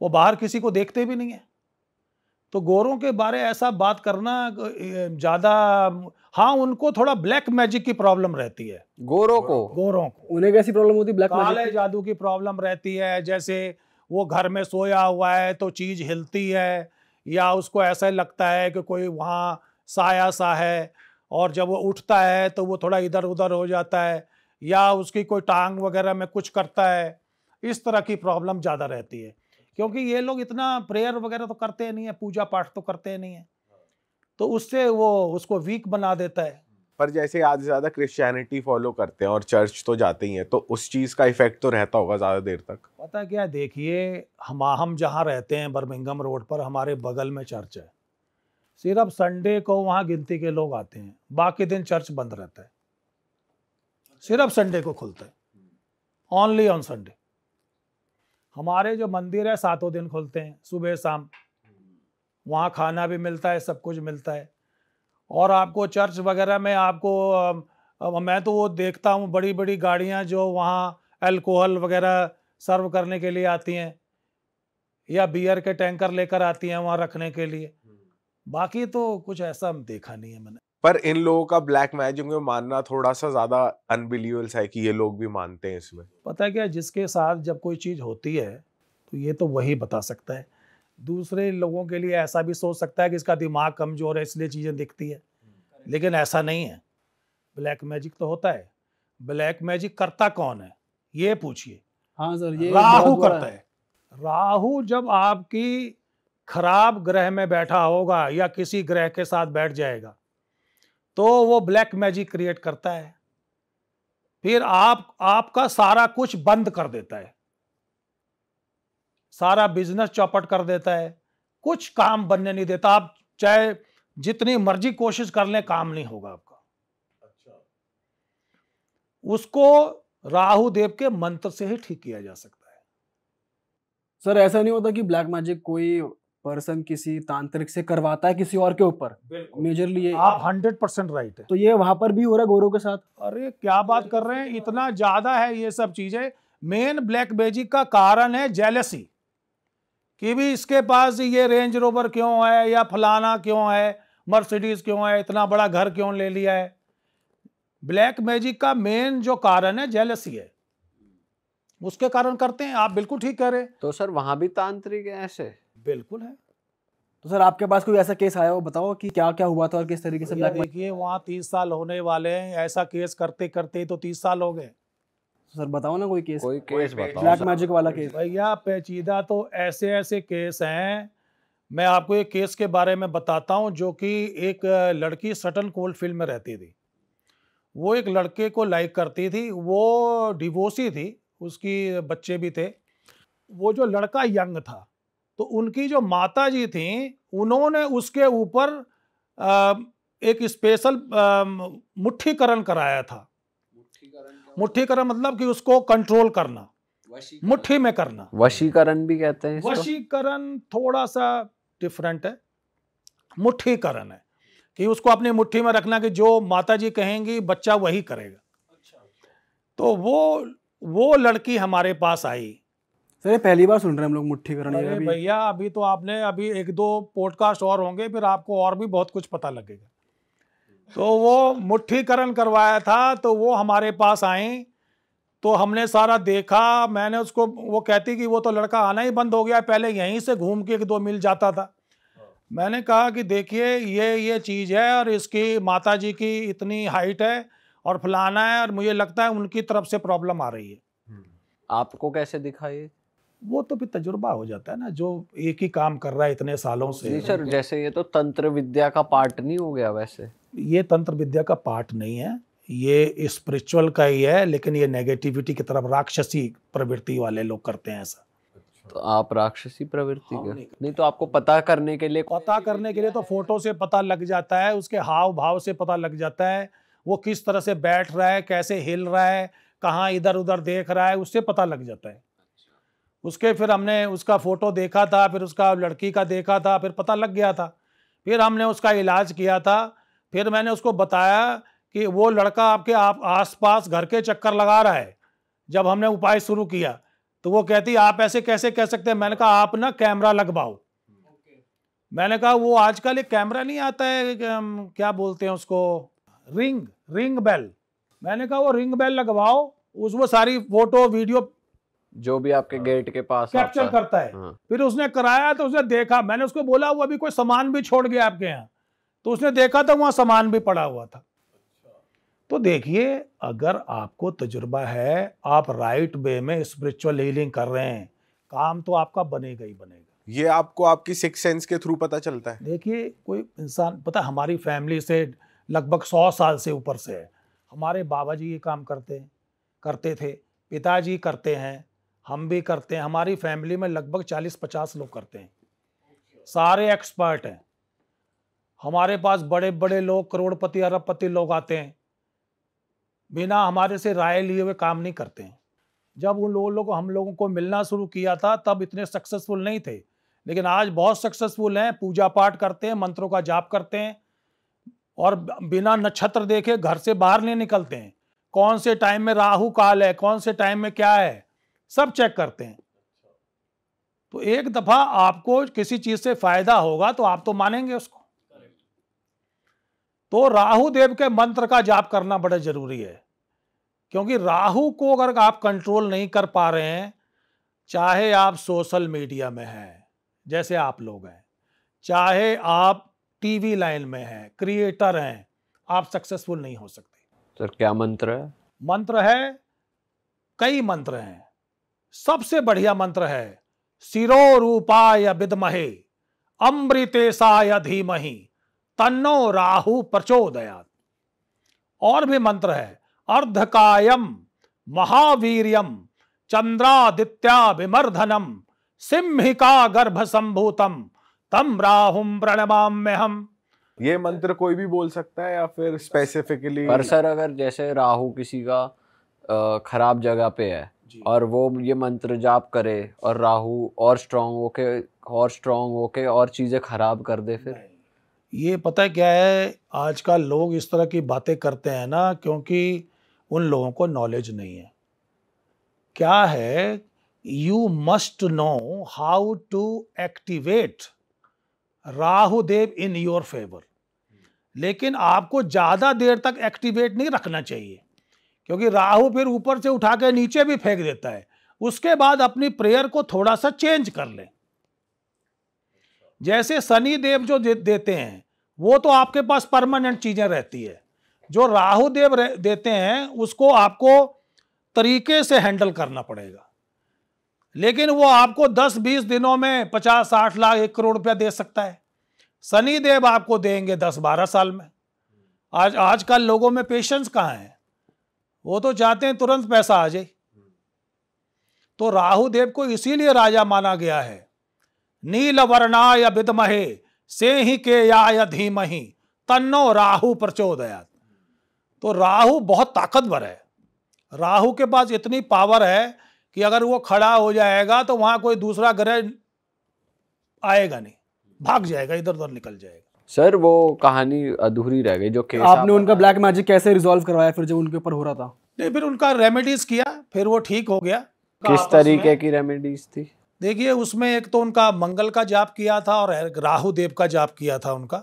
वो बाहर किसी को देखते भी नहीं है। तो गोरों के बारे ऐसा बात करना ज़्यादा हाँ उनको थोड़ा ब्लैक मैजिक की प्रॉब्लम रहती है। गोरों को। गोरों को। उन्हें कैसी प्रॉब्लम होती? है ब्लैक काले जादू की प्रॉब्लम रहती है जैसे वो घर में सोया हुआ है तो चीज़ हिलती है या उसको ऐसा लगता है कि कोई वहाँ साया सा है और जब वो उठता है तो वो थोड़ा इधर उधर हो जाता है या उसकी कोई टांग वगैरह में कुछ करता है इस तरह की प्रॉब्लम ज़्यादा रहती है। क्योंकि ये लोग इतना प्रेयर वगैरह तो करते नहीं है पूजा पाठ तो करते नहीं है। तो उससे वो उसको वीक बना देता है। पर जैसे आज ज़्यादा क्रिश्चियनिटी फॉलो करते हैं और चर्च तो जाते ही हैं तो उस चीज़ का इफ़ेक्ट तो रहता होगा ज़्यादा देर तक। पता क्या देखिए हम हम जहाँ रहते हैं बर्मिंगम रोड पर हमारे बगल में चर्च है। सिर्फ़ संडे को वहाँ गिनती के लोग आते हैं बाकी दिन चर्च बंद रहता है। सिर्फ़ संडे को खुलता है। ओनली ऑन संडे हमारे जो मंदिर है सातों दिन खुलते हैं सुबह शाम। वहाँ खाना भी मिलता है सब कुछ मिलता है। और आपको चर्च वगैरह में आपको मैं तो वो देखता हूँ बड़ी बड़ी गाड़ियाँ जो वहाँ अल्कोहल वगैरह सर्व करने के लिए आती हैं या बियर के टैंकर लेकर आती हैं वहाँ रखने के लिए। बाकी तो कुछ ऐसा देखा नहीं है मैंने। पर इन लोगों का ब्लैक मैजिक में मानना थोड़ा सा ज़्यादा अनबिलीवेबल है कि ये लोग भी मानते हैं इसमें। पता है क्या जिसके साथ जब कोई चीज़ होती है तो ये तो वही बता सकता है। दूसरे लोगों के लिए ऐसा भी सोच सकता है कि इसका दिमाग कमज़ोर है इसलिए चीज़ें दिखती है। लेकिन ऐसा नहीं है। ब्लैक मैजिक तो होता है। ब्लैक मैजिक करता कौन है? ये पूछिए। हाँ सर ये राहु करता है। राहु जब आपकी खराब ग्रह में बैठा होगा या किसी ग्रह के साथ बैठ जाएगा तो वो ब्लैक मैजिक क्रिएट करता है। फिर आप आपका सारा कुछ बंद कर देता है। सारा बिज़नेस चौपट कर देता है। कुछ काम बनने नहीं देता। आप चाहे जितनी मर्ज़ी कोशिश कर लें काम नहीं होगा आपका। अच्छा। उसको राहु देव के मंत्र से ही ठीक किया जा सकता है। सर ऐसा नहीं होता कि ब्लैक मैजिक कोई पर्सन किसी तांत्रिक से करवाता है किसी और के ऊपर? मेजरली आप हंड्रेड परसेंट राइट है। तो ये वहाँ पर भी हो रहा है गोरों के साथ? अरे क्या बात कर रहे हैं? इतना ज़्यादा है ये सब चीज़ें। मेन ब्लैक मैजिक का कारण है जेलसी कि भी इसके पास ये रेंज रोवर क्यों है या फलाना क्यों है? मर्सिडीज क्यों है? इतना बड़ा घर क्यों ले लिया है? ब्लैक मैजिक का मेन जो कारण है जेलसी है। उसके कारण करते हैं। आप बिल्कुल ठीक कह रहे हैं। तो सर वहाँ भी तांत्रिक है ऐसे? बिल्कुल है। तो सर आपके पास कोई ऐसा केस आया हो? बताओ कि क्या क्या हुआ था और किस तरीके से ब्लैक देखिए वहाँ तीस साल होने वाले हैं। ऐसा केस करते करते तो तीस साल हो गए। सर बताओ ना कोई केस कोई केस बताओ ब्लैक मैजिक वाला केस भैया पेचीदा तो ऐसे ऐसे केस हैं। मैं आपको एक केस के बारे में बताता हूँ जो कि एक लड़की सटन कोल्ड फ़ील्ड में रहती थी। वो एक लड़के को लाइक करती थी। वो डिवोर्सी थी उसकी बच्चे भी थे। वो जो लड़का यंग था तो उनकी जो माता जी थी उन्होंने उसके ऊपर एक स्पेशल मुठ्ठीकरण कराया था। मुट्ठीकरण मतलब कि उसको कंट्रोल करना। मुट्ठी में करना। वशीकरण भी कहते हैं वशीकरण थोड़ा सा डिफरेंट है। मुट्ठीकरण है कि उसको अपनी मुट्ठी में रखना कि जो माता जी कहेंगी बच्चा वही करेगा। तो वो वो लड़की हमारे पास आई। सर पहली बार सुन रहे हैं हम लोग मुट्ठी करने अरे भैया अभी तो आपने अभी एक दो पॉडकास्ट और होंगे फिर आपको और भी बहुत कुछ पता लगेगा। तो वो मुठ्ठीकरण करवाया था तो वो हमारे पास आई तो हमने सारा देखा, मैंने उसको, वो कहती कि वो तो लड़का आना ही बंद हो गया, पहले यहीं से घूम के एक दो मिल जाता था। मैंने कहा कि देखिए, ये ये चीज़ है और इसकी माता जी की इतनी हाइट है और फलाना है और मुझे लगता है उनकी तरफ़ से प्रॉब्लम आ रही है। आपको कैसे दिखा ये? वो तो भी तजुर्बा हो जाता है ना जो एक ही काम कर रहा है इतने सालों जी से सर जैसे ये तो तंत्र विद्या का पार्ट नहीं हो गया वैसे। ये तंत्र विद्या का पार्ट नहीं है ये स्पिरिचुअल का ही है लेकिन ये नेगेटिविटी की तरफ़ राक्षसी प्रवृत्ति वाले लोग करते हैं ऐसा। तो आप राक्षसी प्रवृत्ति के? नहीं। नहीं तो आपको पता करने के लिए पता करने के लिए तो फ़ोटो से पता लग जाता है उसके हाव भाव से पता लग जाता है वो किस तरह से बैठ रहा है कैसे हिल रहा है कहाँ इधर उधर देख रहा है उससे पता लग जाता है। उसके फिर हमने उसका फ़ोटो देखा था फिर उसका लड़की का देखा था फिर पता लग गया था। फिर हमने उसका इलाज किया था। फिर मैंने उसको बताया कि वो लड़का आपके आप आसपास घर के चक्कर लगा रहा है जब हमने उपाय शुरू किया। तो वो कहती आप ऐसे कैसे कह सकते हैं? मैंने कहा आप ना कैमरा लगवाओ। मैंने कहा वो आजकल एक कैमरा नहीं आता है क्या बोलते हैं उसको? Ring ring bell. मैंने कहा वो रिंग बेल लगवाओ उस वो सारी फ़ोटो वीडियो जो भी आपके गेट के पास कैप्चर करता है। हाँ। फिर उसने कराया तो उसने देखा। मैंने उसको बोला वो अभी कोई सामान भी छोड़ गया आपके यहाँ। तो उसने देखा तो वहाँ सामान भी पड़ा हुआ था। तो देखिए अगर आपको तजुर्बा है आप राइट वे में स्पिरिचुअल हीलिंग कर रहे हैं काम तो आपका बनेगा ही बनेगा। ये आपको आपकी सिक्स सेंस के थ्रू पता चलता है। देखिए कोई इंसान पता हमारी फैमिली से लगभग सौ साल से ऊपर से है। हमारे बाबा जी ये काम करते हैं करते थे पिताजी करते हैं हम भी करते हैं। हमारी फैमिली में लगभग चालीस पचास लोग करते हैं। सारे एक्सपर्ट हैं। हमारे पास बड़े बड़े लोग, करोड़पति, अरबपति लोग आते हैं। बिना हमारे से राय लिए हुए काम नहीं करते हैं। जब उन लोगों लोग हम लोगों को मिलना शुरू किया था, तब इतने सक्सेसफुल नहीं थे। लेकिन आज बहुत सक्सेसफुल हैं पूजा पाठ करते हैं, मंत्रों का जाप करते हैं और बिना नक्षत्र देखे घर से बाहर नहीं निकलते हैं। कौन से टाइम में राहु काल है, कौन से टाइम में क्या है? सब चेक करते हैं। तो एक दफ़ा आपको किसी चीज़ से फ़ायदा होगा तो आप तो मानेंगे उसको। तो राहु देव के मंत्र का जाप करना बड़ा ज़रूरी है क्योंकि राहु को अगर आप कंट्रोल नहीं कर पा रहे हैं चाहे आप सोशल मीडिया में हैं जैसे आप लोग हैं चाहे आप टीवी लाइन में हैं क्रिएटर हैं आप सक्सेसफुल नहीं हो सकते। सर क्या मंत्र है? मंत्र है कई मंत्र हैं। सबसे बढ़िया मंत्र है सिरो रूपाय विदमहे अमृतेशाय धीमहि तन्नो राहु प्रचोदयात। और भी मंत्र है अर्धकायम महावीर्यम चंद्रादित्या विमर्धनम सिंहिका गर्भ संभूतम तम राहुम प्रणमाम्य हम ये मंत्र कोई भी बोल सकता है या फिर स्पेसिफिकली पर सर अगर जैसे राहु किसी का खराब जगह पे है और वो ये मंत्र जाप करे और राहु और स्ट्रांग होके और स्ट्रांग होके और चीज़ें खराब कर दे फिर। ये पता है क्या है? आजकल लोग इस तरह की बातें करते हैं ना क्योंकि उन लोगों को नॉलेज नहीं है। क्या है? You must know how to activate Rahu Dev in your favour लेकिन आपको ज़्यादा देर तक एक्टिवेट नहीं रखना चाहिए। क्योंकि राहु फिर ऊपर से उठा के नीचे भी फेंक देता है। उसके बाद अपनी प्रेयर को थोड़ा सा चेंज कर लें। जैसे शनि देव जो दे, देते हैं वो तो आपके पास परमानेंट चीज़ें रहती है। जो राहु देव रह- देते हैं उसको आपको तरीके से हैंडल करना पड़ेगा। लेकिन वो आपको 10-20 दिनों में 50-60 लाख एक करोड़ रुपया दे सकता है। शनि देव आपको देंगे 10-12 साल में। आज आजकल लोगों में पेशेंस कहाँ है? वो तो चाहते हैं तुरंत पैसा आ जाए। तो राहु देव को इसीलिए राजा माना गया है। नील वर्णाय विदमहे से ही के या धीमही, तन्नो राहु प्रचोदयात। तो राहु बहुत ताकतवर है। राहु के पास इतनी पावर है कि अगर वो खड़ा हो जाएगा तो वहाँ कोई दूसरा ग्रह आएगा नहीं। भाग जाएगा इधर उधर निकल जाएगा। सर वो कहानी अधूरी रह गई जो केस आपने उनका ब्लैक मैजिक कैसे रिजॉल्व करवाया फिर जब उनके ऊपर हो रहा था? नहीं फिर उनका रेमेडीज किया फिर वो ठीक हो गया। किस तरीके की रेमेडीज थी? देखिए उसमें एक तो उनका मंगल का जाप किया था और राहु देव का जाप किया था उनका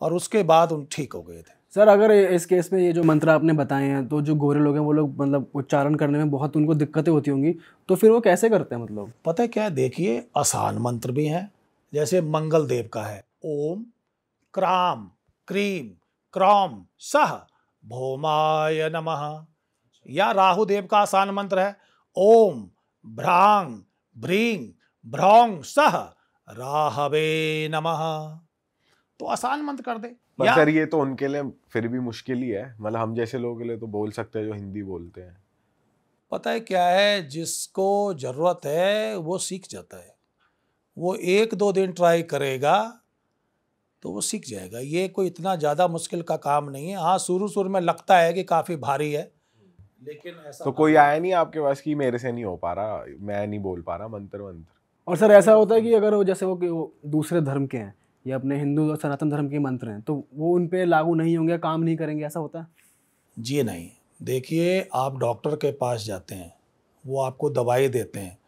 और उसके बाद उन ठीक हो गए थे। सर अगर इस केस में ये जो मंत्र आपने बताए हैं तो जो गोरे लोग हैं वो लोग मतलब उच्चारण करने में बहुत उनको दिक्कतें होती होंगी तो फिर वो कैसे करते हैं मतलब? पता है क्या देखिए आसान मंत्र भी हैं जैसे मंगल देव का है ओम क्राम क्रीम क्रॉम सह भौमाय नमः। या राहु देव का आसान मंत्र है ओम भ्रांग भ्रींग भ्रौंग सह राहवे नमः। तो आसान मंत्र कर दे। सर ये तो उनके लिए फिर भी मुश्किल ही है। मतलब हम जैसे लोगों के लिए तो बोल सकते हैं जो हिंदी बोलते हैं। पता है क्या है? जिसको ज़रूरत है वो सीख जाता है। वो एक दो दिन ट्राई करेगा तो वो सीख जाएगा। ये कोई इतना ज़्यादा मुश्किल का काम नहीं है। हाँ शुरू शुरू में लगता है कि काफ़ी भारी है। लेकिन ऐसा तो कोई आया नहीं आपके पास कि मेरे से नहीं हो पा रहा मैं नहीं बोल पा रहा मंत्र मंत्र? और सर ऐसा होता है कि अगर वो जैसे वो कि वो दूसरे धर्म के हैं या अपने हिंदू और सनातन धर्म के मंत्र हैं तो वो उन पर लागू नहीं होंगे काम नहीं करेंगे ऐसा होता है? जी नहीं। देखिए आप डॉक्टर के पास जाते हैं वो आपको दवाई देते हैं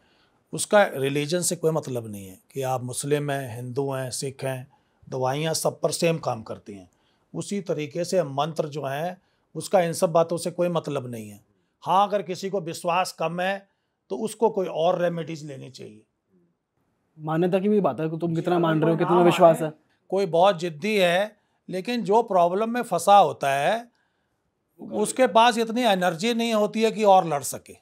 उसका रिलीजन से कोई मतलब नहीं है कि आप मुस्लिम हैं हिंदू हैं सिख हैं। दवाइयाँ सब पर सेम काम करती हैं। उसी तरीके से मंत्र जो हैं उसका इन सब बातों से कोई मतलब नहीं है। हाँ अगर किसी को विश्वास कम है तो उसको कोई और रेमेडीज लेनी चाहिए। मान्यता की भी बात है कि तुम कितना मान रहे हो कितना विश्वास है कोई बहुत जिद्दी है लेकिन जो प्रॉब्लम में फंसा होता है उसके पास इतनी एनर्जी नहीं होती है कि और लड़ सके।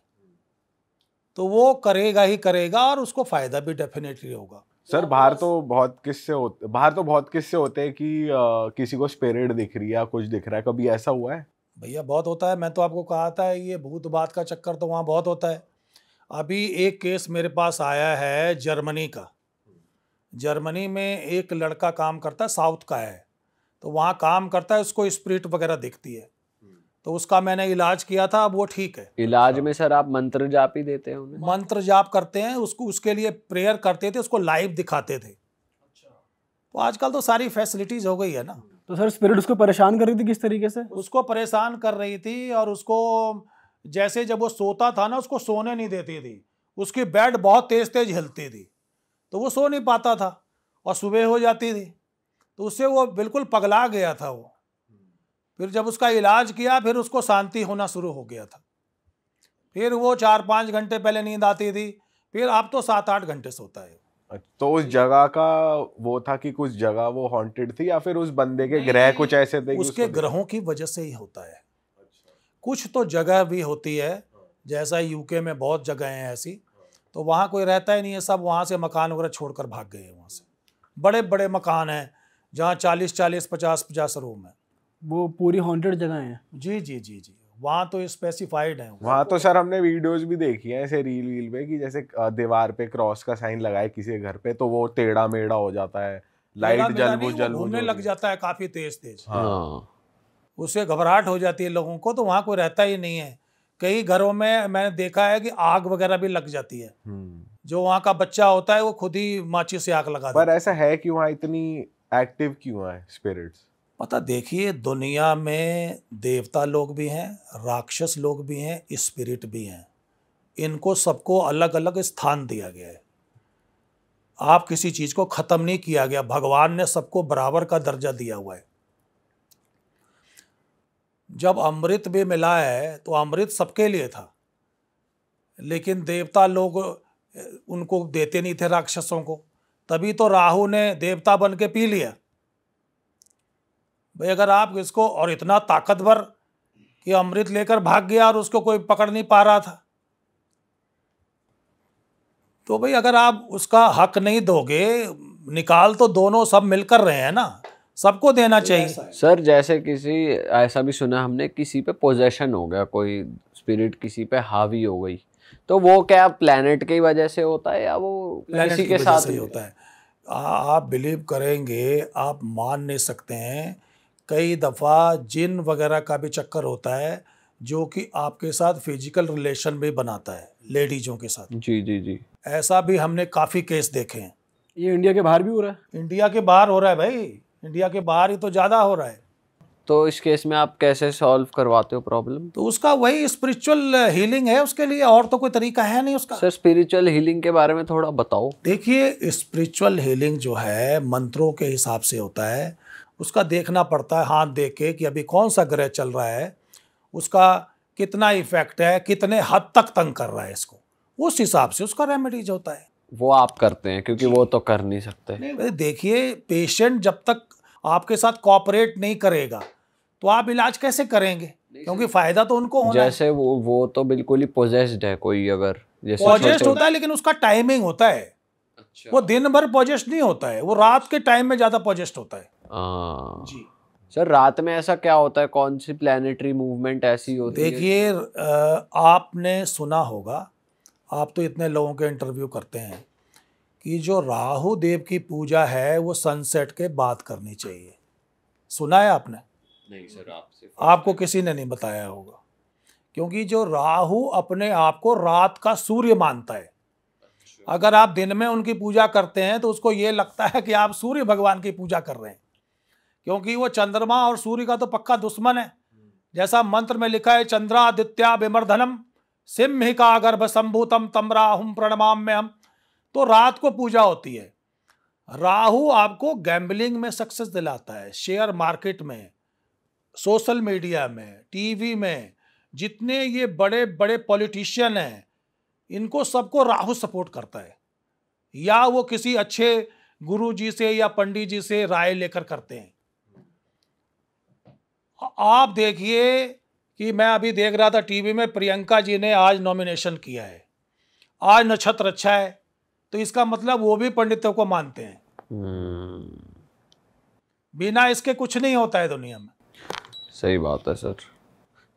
तो वो करेगा ही करेगा और उसको फ़ायदा भी डेफिनेटली होगा। सर बाहर तो बहुत किस्से होते बाहर तो बहुत किस्से होते हैं कि अ, किसी को स्पिरिट दिख रही है कुछ दिख रहा है। कभी ऐसा हुआ है? भैया बहुत होता है। मैं तो आपको कहा था ये भूत बात का चक्कर तो वहाँ बहुत होता है। अभी एक केस मेरे पास आया है जर्मनी का। जर्मनी में एक लड़का काम करता है साउथ का है। तो वहाँ काम करता है उसको स्प्रिट वगैरह दिखती है। तो उसका मैंने इलाज किया था अब वो ठीक है। इलाज में सर आप मंत्र जाप ही देते हैं उन्हें मंत्र जाप करते हैं उसको उसके लिए प्रेयर करते थे उसको लाइव दिखाते थे। तो आजकल तो सारी फैसिलिटीज़ हो गई है ना। तो सर स्पिरिट उसको परेशान कर रही थी किस तरीके से? उसको परेशान कर रही थी और उसको जैसे जब वो सोता था ना उसको सोने नहीं देती थी। उसकी बेड बहुत तेज तेज हिलती थी तो वो सो नहीं पाता था और सुबह हो जाती थी। तो उससे वो बिल्कुल पगला गया था वो। फिर जब उसका इलाज किया फिर उसको शांति होना शुरू हो गया था। फिर वो चार पाँच घंटे पहले नींद आती थी फिर आप तो सात आठ घंटे सोता है। तो उस जगह का वो था कि कुछ जगह वो हॉन्टेड थी या फिर उस बंदे के ग्रह कुछ ऐसे थे उसके ग्रहों की वजह से ही होता है। कुछ तो जगह भी होती है जैसा यूके में बहुत जगह हैं ऐसी तो वहाँ कोई रहता ही नहीं है सब वहाँ से मकान वगैरह छोड़कर भाग गए हैं वहाँ से। बड़े बड़े मकान हैं जहाँ चालीस चालीस पचास पचास रूम है। वो पूरी हॉन्टेड जगह है। जी जी जी जी। वहाँ तो स्पेसिफाइड है। वहाँ तो सर हमने वीडियोस भी देखी हैं ऐसे रील वील पे कि जैसे दीवार पे क्रॉस का साइन लगाए किसी के घर पे तो वो टेढ़ा मेढ़ा हो जाता है। लाइट जल बुझ वो जल घूमने लग जाता है काफ़ी तेज तेज हाँ। उससे घबराहट हो जाती है लोगों को तो वहाँ कोई रहता ही नहीं है। कई घरों में मैंने देखा है कि आग वगैरह भी लग जाती है। हम्म। जो वहाँ का बच्चा होता है वो खुद ही माची से आग लगा पर ऐसा है कि वहाँ इतनी एक्टिव क्यों है स्पिरिट्स पता देखिए, दुनिया में देवता लोग भी हैं, राक्षस लोग भी हैं, स्पिरिट भी हैं। इनको सबको अलग अलग स्थान दिया गया है। आप किसी चीज़ को ख़त्म नहीं किया गया, भगवान ने सबको बराबर का दर्जा दिया हुआ है। जब अमृत भी मिला है तो अमृत सबके लिए था। लेकिन देवता लोग, उनको देते नहीं थे राक्षसों को। तभी तो राहु ने देवता बन के पी लिया। भाई अगर आप इसको और इतना ताकतवर कि अमृत लेकर भाग गया और उसको कोई पकड़ नहीं पा रहा था तो भाई अगर आप उसका हक नहीं दोगे निकाल तो दोनों सब मिलकर रहे हैं ना सबको देना चाहिए। सर जैसे किसी ऐसा भी सुना हमने किसी पे पोजेशन हो गया कोई स्पिरिट किसी पे हावी हो गई तो वो क्या प्लेनेट की वजह से होता है या वो किसी के साथ ही होता है। आ- आप बिलीव करेंगे आप मान नहीं सकते हैं कई दफ़ा जिन वगैरह का भी चक्कर होता है जो कि आपके साथ फ़िज़िकल रिलेशन भी बनाता है लेडीजों के साथ। जी जी जी। ऐसा भी हमने काफ़ी केस देखे हैं। ये इंडिया के बाहर भी हो रहा है? इंडिया के बाहर हो रहा है भाई। इंडिया के बाहर ही तो ज़्यादा हो रहा है। तो इस केस में आप कैसे सॉल्व करवाते हो प्रॉब्लम तो उसका वही स्पिरिचुअल हीलिंग है उसके लिए और तो कोई तरीका है नहीं उसका। सर स्पिरिचुअल हीलिंग के बारे में थोड़ा बताओ। देखिए स्पिरिचुअल हीलिंग जो है मंत्रों के हिसाब से होता है। उसका देखना पड़ता है हाथ देख के कि अभी कौन सा ग्रह चल रहा है उसका कितना इफ़ेक्ट है कितने हद तक तंग कर रहा है इसको। उस हिसाब से उसका रेमेडीज होता है। वो आप करते हैं क्योंकि वो तो कर नहीं सकते। नहीं देखिए पेशेंट जब तक आपके साथ कॉपरेट नहीं करेगा तो आप इलाज कैसे करेंगे? क्योंकि फ़ायदा तो उनको होना है। जैसे वो वो तो बिल्कुल ही पोजेस्ड है कोई अगर जैसे पॉजेस्ट होता है लेकिन उसका टाइमिंग होता है। अच्छा। वो दिन भर पोजेस्ट नहीं होता है वो रात के टाइम में ज़्यादा पोजेस्ट होता हाँ। जी। सर रात में ऐसा क्या होता है? कौन सी प्लानिटरी मूवमेंट ऐसी होती है? देखिए आपने सुना होगा आप तो इतने लोगों के इंटरव्यू करते हैं कि जो राहु देव की पूजा है वो सनसेट के बाद करनी चाहिए। सुना है आपने? नहीं सर आपसे आपको किसी ने नहीं बताया होगा। क्योंकि जो राहु अपने आप को रात का सूर्य मानता है। अगर आप दिन में उनकी पूजा करते हैं तो उसको ये लगता है कि आप सूर्य भगवान की पूजा कर रहे हैं। क्योंकि वो चंद्रमा और सूर्य का तो पक्का दुश्मन है। जैसा मंत्र में लिखा है चंद्रादित्या विमर्धनम सिंह का गर्भ संभूतम तमराहुम प्रणमाम में हम तो रात को पूजा होती है। राहु आपको गैम्बलिंग में सक्सेस दिलाता है शेयर मार्केट में सोशल मीडिया में टीवी में। जितने ये बड़े बड़े पॉलिटिशियन हैं, इनको सबको राहु सपोर्ट करता है। या वो किसी अच्छे गुरु जी से या पंडित जी से राय लेकर करते हैं। आप देखिए कि मैं अभी देख रहा था टीवी में प्रियंका जी ने आज नॉमिनेशन किया है। आज नक्षत्र अच्छा है तो इसका मतलब वो भी पंडितों को मानते हैं। हम्म, बिना इसके कुछ नहीं होता है दुनिया में। सही बात है सर।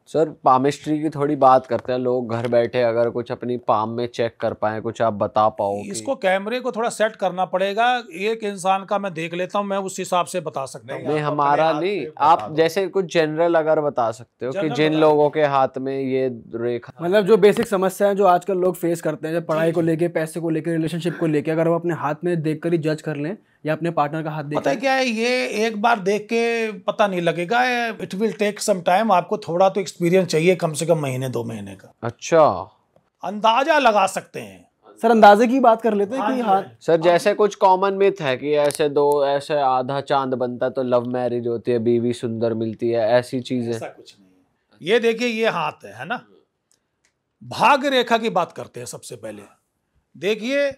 सर पामिस्ट्री की थोड़ी बात करते हैं लोग घर बैठे अगर कुछ अपनी पाम में चेक कर पाए कुछ आप बता पाओ इसको कैमरे को थोड़ा सेट करना पड़ेगा एक इंसान का मैं देख लेता हूँ मैं उस हिसाब से बता सकता हूँ। नहीं हमारा नहीं आप जैसे कुछ जनरल अगर बता सकते हो कि जिन लोगों के हाथ में ये रेखा मतलब जो बेसिक समस्या है जो आजकल लोग फेस करते हैं जब पढ़ाई को लेके पैसे को लेके रिलेशनशिप को लेके अगर वो अपने हाथ में देखकर ही जज कर लें या अपने पार्टनर का हाथ देख पता है क्या है? ये एक बार देख के पता नहीं लगेगा। It will take some time आपको थोड़ा तो एक्सपीरियंस चाहिए कम से कम महीने दो महीने का। अच्छा। अंदाज़ा लगा सकते हैं। सर अंदाजे की बात कर लेते हैं हाँ कि जी, हाथ सर जैसे कुछ कॉमन मिथ है कि ऐसे दो ऐसे आधा चाँद बनता है तो लव मैरिज होती है बीवी सुंदर मिलती है ऐसी चीज़ें। ऐसा कुछ नहीं ये देखिए ये हाथ है है ना? भाग्य रेखा की बात करते हैं सबसे पहले। देखिए